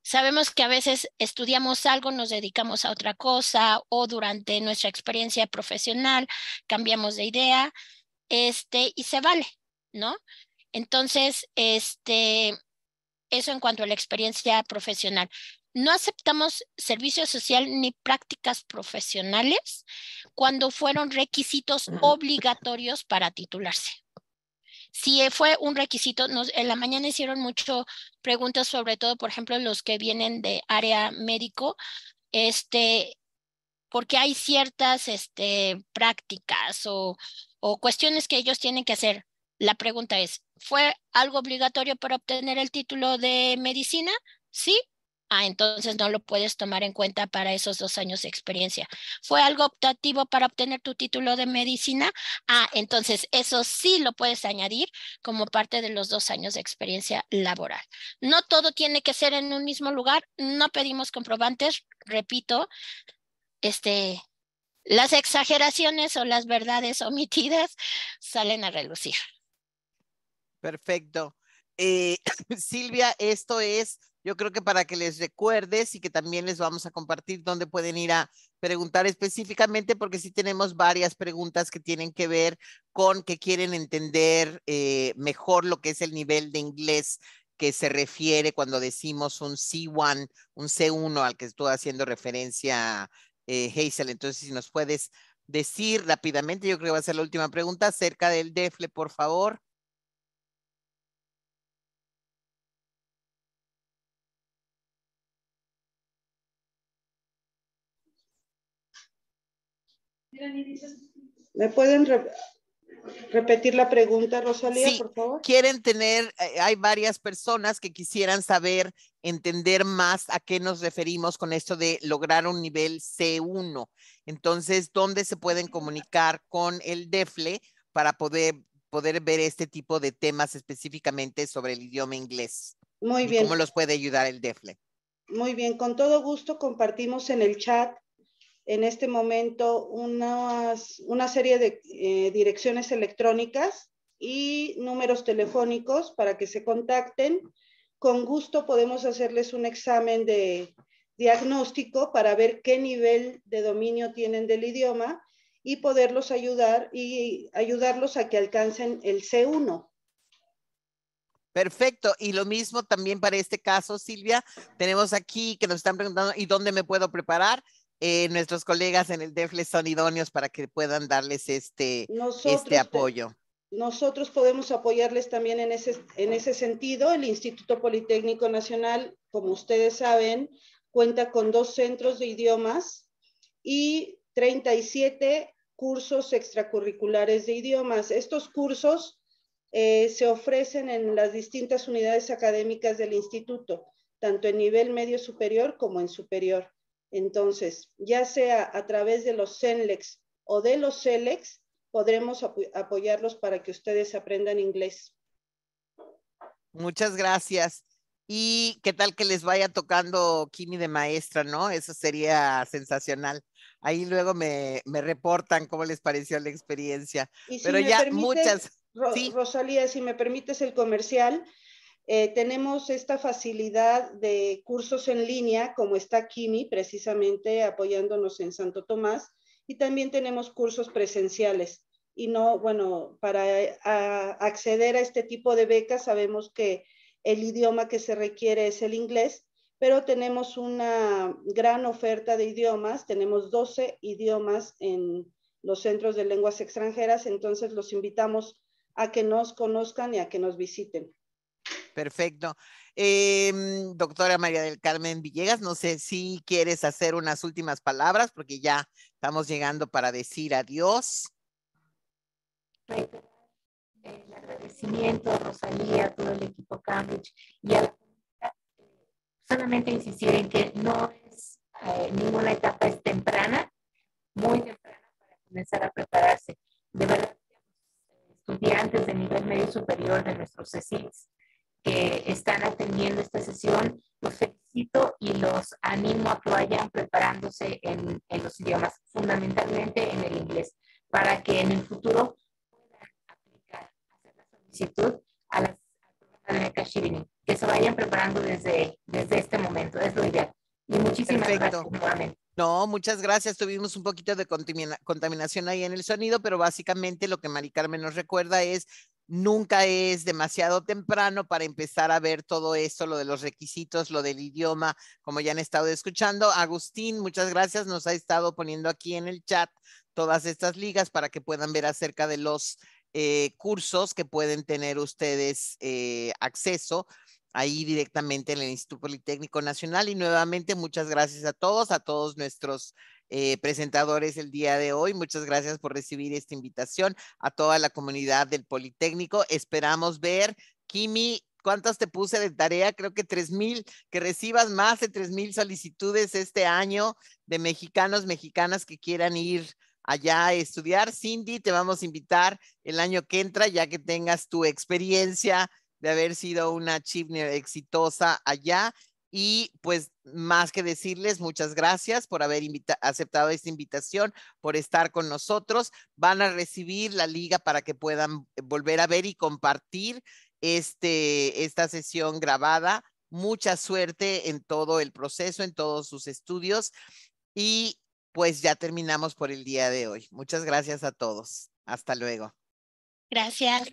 Sabemos que a veces estudiamos algo, nos dedicamos a otra cosa o durante nuestra experiencia profesional cambiamos de idea, este, y se vale, ¿no? Entonces, este, eso en cuanto a la experiencia profesional. No aceptamos servicio social ni prácticas profesionales cuando fueron requisitos obligatorios para titularse si fue un requisito, en la mañana hicieron mucho preguntas, sobre todo, por ejemplo, los que vienen de área médico, este, porque hay ciertas este, prácticas o, o cuestiones que ellos tienen que hacer. La pregunta es, ¿fue algo obligatorio para obtener el título de medicina? Sí ah, entonces no lo puedes tomar en cuenta para esos dos años de experiencia. ¿Fue algo optativo para obtener tu título de medicina? Ah, entonces eso sí lo puedes añadir como parte de los dos años de experiencia laboral. No todo tiene que ser en un mismo lugar, no pedimos comprobantes, repito, este, las exageraciones o las verdades [LAUGHS] omitidas salen a relucir. Perfecto. Eh, [COUGHS] Silvia, esto es yo creo que para que les recuerdes y que también les vamos a compartir dónde pueden ir a preguntar específicamente, porque sí tenemos varias preguntas que tienen que ver con que quieren entender eh, mejor lo que es el nivel de inglés que se refiere cuando decimos un C1, un C1 al que estoy haciendo referencia, eh, Hazel. Entonces, si nos puedes decir rápidamente, yo creo que va a ser la última pregunta acerca del DEFLE, por favor. ¿Me pueden repetir la pregunta, Rosalía, por favor? Quieren tener, eh, hay varias personas que quisieran saber, entender más a qué nos referimos con esto de lograr un nivel C1. Entonces, ¿dónde se pueden comunicar con el DEFLE para poder, poder ver este tipo de temas específicamente sobre el idioma inglés? Muy bien. ¿Cómo los puede ayudar el DEFLE? Muy bien, con todo gusto compartimos en el chat en este momento una serie de eh, direcciones electrónicas y números telefónicos para que se contacten. Con gusto podemos hacerles un examen de diagnóstico para ver qué nivel de dominio tienen del idioma y poderlos ayudar y ayudarlos a que alcancen el C1. Perfecto. Y lo mismo también para este caso, Silvia. Tenemos aquí que nos están preguntando, ¿y dónde me puedo preparar? Eh, nuestros colegas en el DEFLE son idóneos para que puedan darles este, este apoyo. Nosotros podemos apoyarles también en ese, en ese sentido. El Instituto Politécnico Nacional, como ustedes saben, cuenta con dos centros de idiomas y 37 cursos extracurriculares de idiomas. Estos cursos eh, se ofrecen en las distintas unidades académicas del instituto, tanto en nivel medio superior como en superior. Entonces, ya sea a través de los CENLEX o de los CELEX, podremos apoyarlos para que ustedes aprendan inglés. Muchas gracias. ¿Y qué tal que les vaya tocando Kimi de maestra, no? Eso sería sensacional. Ahí luego me, reportan cómo les pareció la experiencia. Pero ya muchas. Rosalía, si me permites el comercial, eh, tenemos esta facilidad de cursos en línea, como está Kimi, precisamente apoyándonos en Santo Tomás, y también tenemos cursos presenciales. Y no, bueno, para acceder a este tipo de becas sabemos que el idioma que se requiere es el inglés, pero tenemos una gran oferta de idiomas, tenemos 12 idiomas en los centros de lenguas extranjeras, entonces los invitamos a que nos conozcan y a que nos visiten. Perfecto. Em, doctora María del Carmen Villegas, no sé si quieres hacer unas últimas palabras porque ya estamos llegando para decir adiós. El agradecimiento a Rosalía, a todo el equipo Cambridge y a la comunidad solamente insistir en que no es eh, ninguna etapa es temprana, muy temprana para comenzar a prepararse. De verdad, estudiantes de nivel medio superior de nuestros CECITs que están atendiendo esta sesión, los felicito y los animo a que vayan preparándose en, en los idiomas, fundamentalmente en el inglés, para que en el futuro puedan aplicar, hacer la solicitud a las de que se vayan preparando desde, desde este momento, es lo ideal. Y muchísimas gracias nuevamente. No, muchas gracias. Tuvimos un poquito de contaminación ahí en el sonido, pero básicamente lo que Mari Carmen nos recuerda es nunca es demasiado temprano para empezar a ver todo esto, lo de los requisitos, lo del idioma, como ya han estado escuchando. Agustín, muchas gracias. Nos ha estado poniendo aquí en el chat todas estas ligas para que puedan ver acerca de los eh, cursos que pueden tener ustedes eh, acceso ahí directamente en el Instituto Politécnico Nacional. Y nuevamente, muchas gracias a todos, a todos nuestros eh, presentadores el día de hoy. Muchas gracias por recibir esta invitación a toda la comunidad del Politécnico. Esperamos ver, Kimi, ¿cuántas te puse de tarea? Creo que tres mil, que recibas más de tres mil solicitudes este año de mexicanos, mexicanas que quieran ir allá a estudiar. Cindy, te vamos a invitar el año que entra, ya que tengas tu experiencia de haber sido una chipner exitosa allá. Y pues más que decirles, muchas gracias por haber aceptado esta invitación, por estar con nosotros. Van a recibir la liga para que puedan volver a ver y compartir este, esta sesión grabada. Mucha suerte en todo el proceso, en todos sus estudios. Y pues ya terminamos por el día de hoy. Muchas gracias a todos. Hasta luego. Gracias.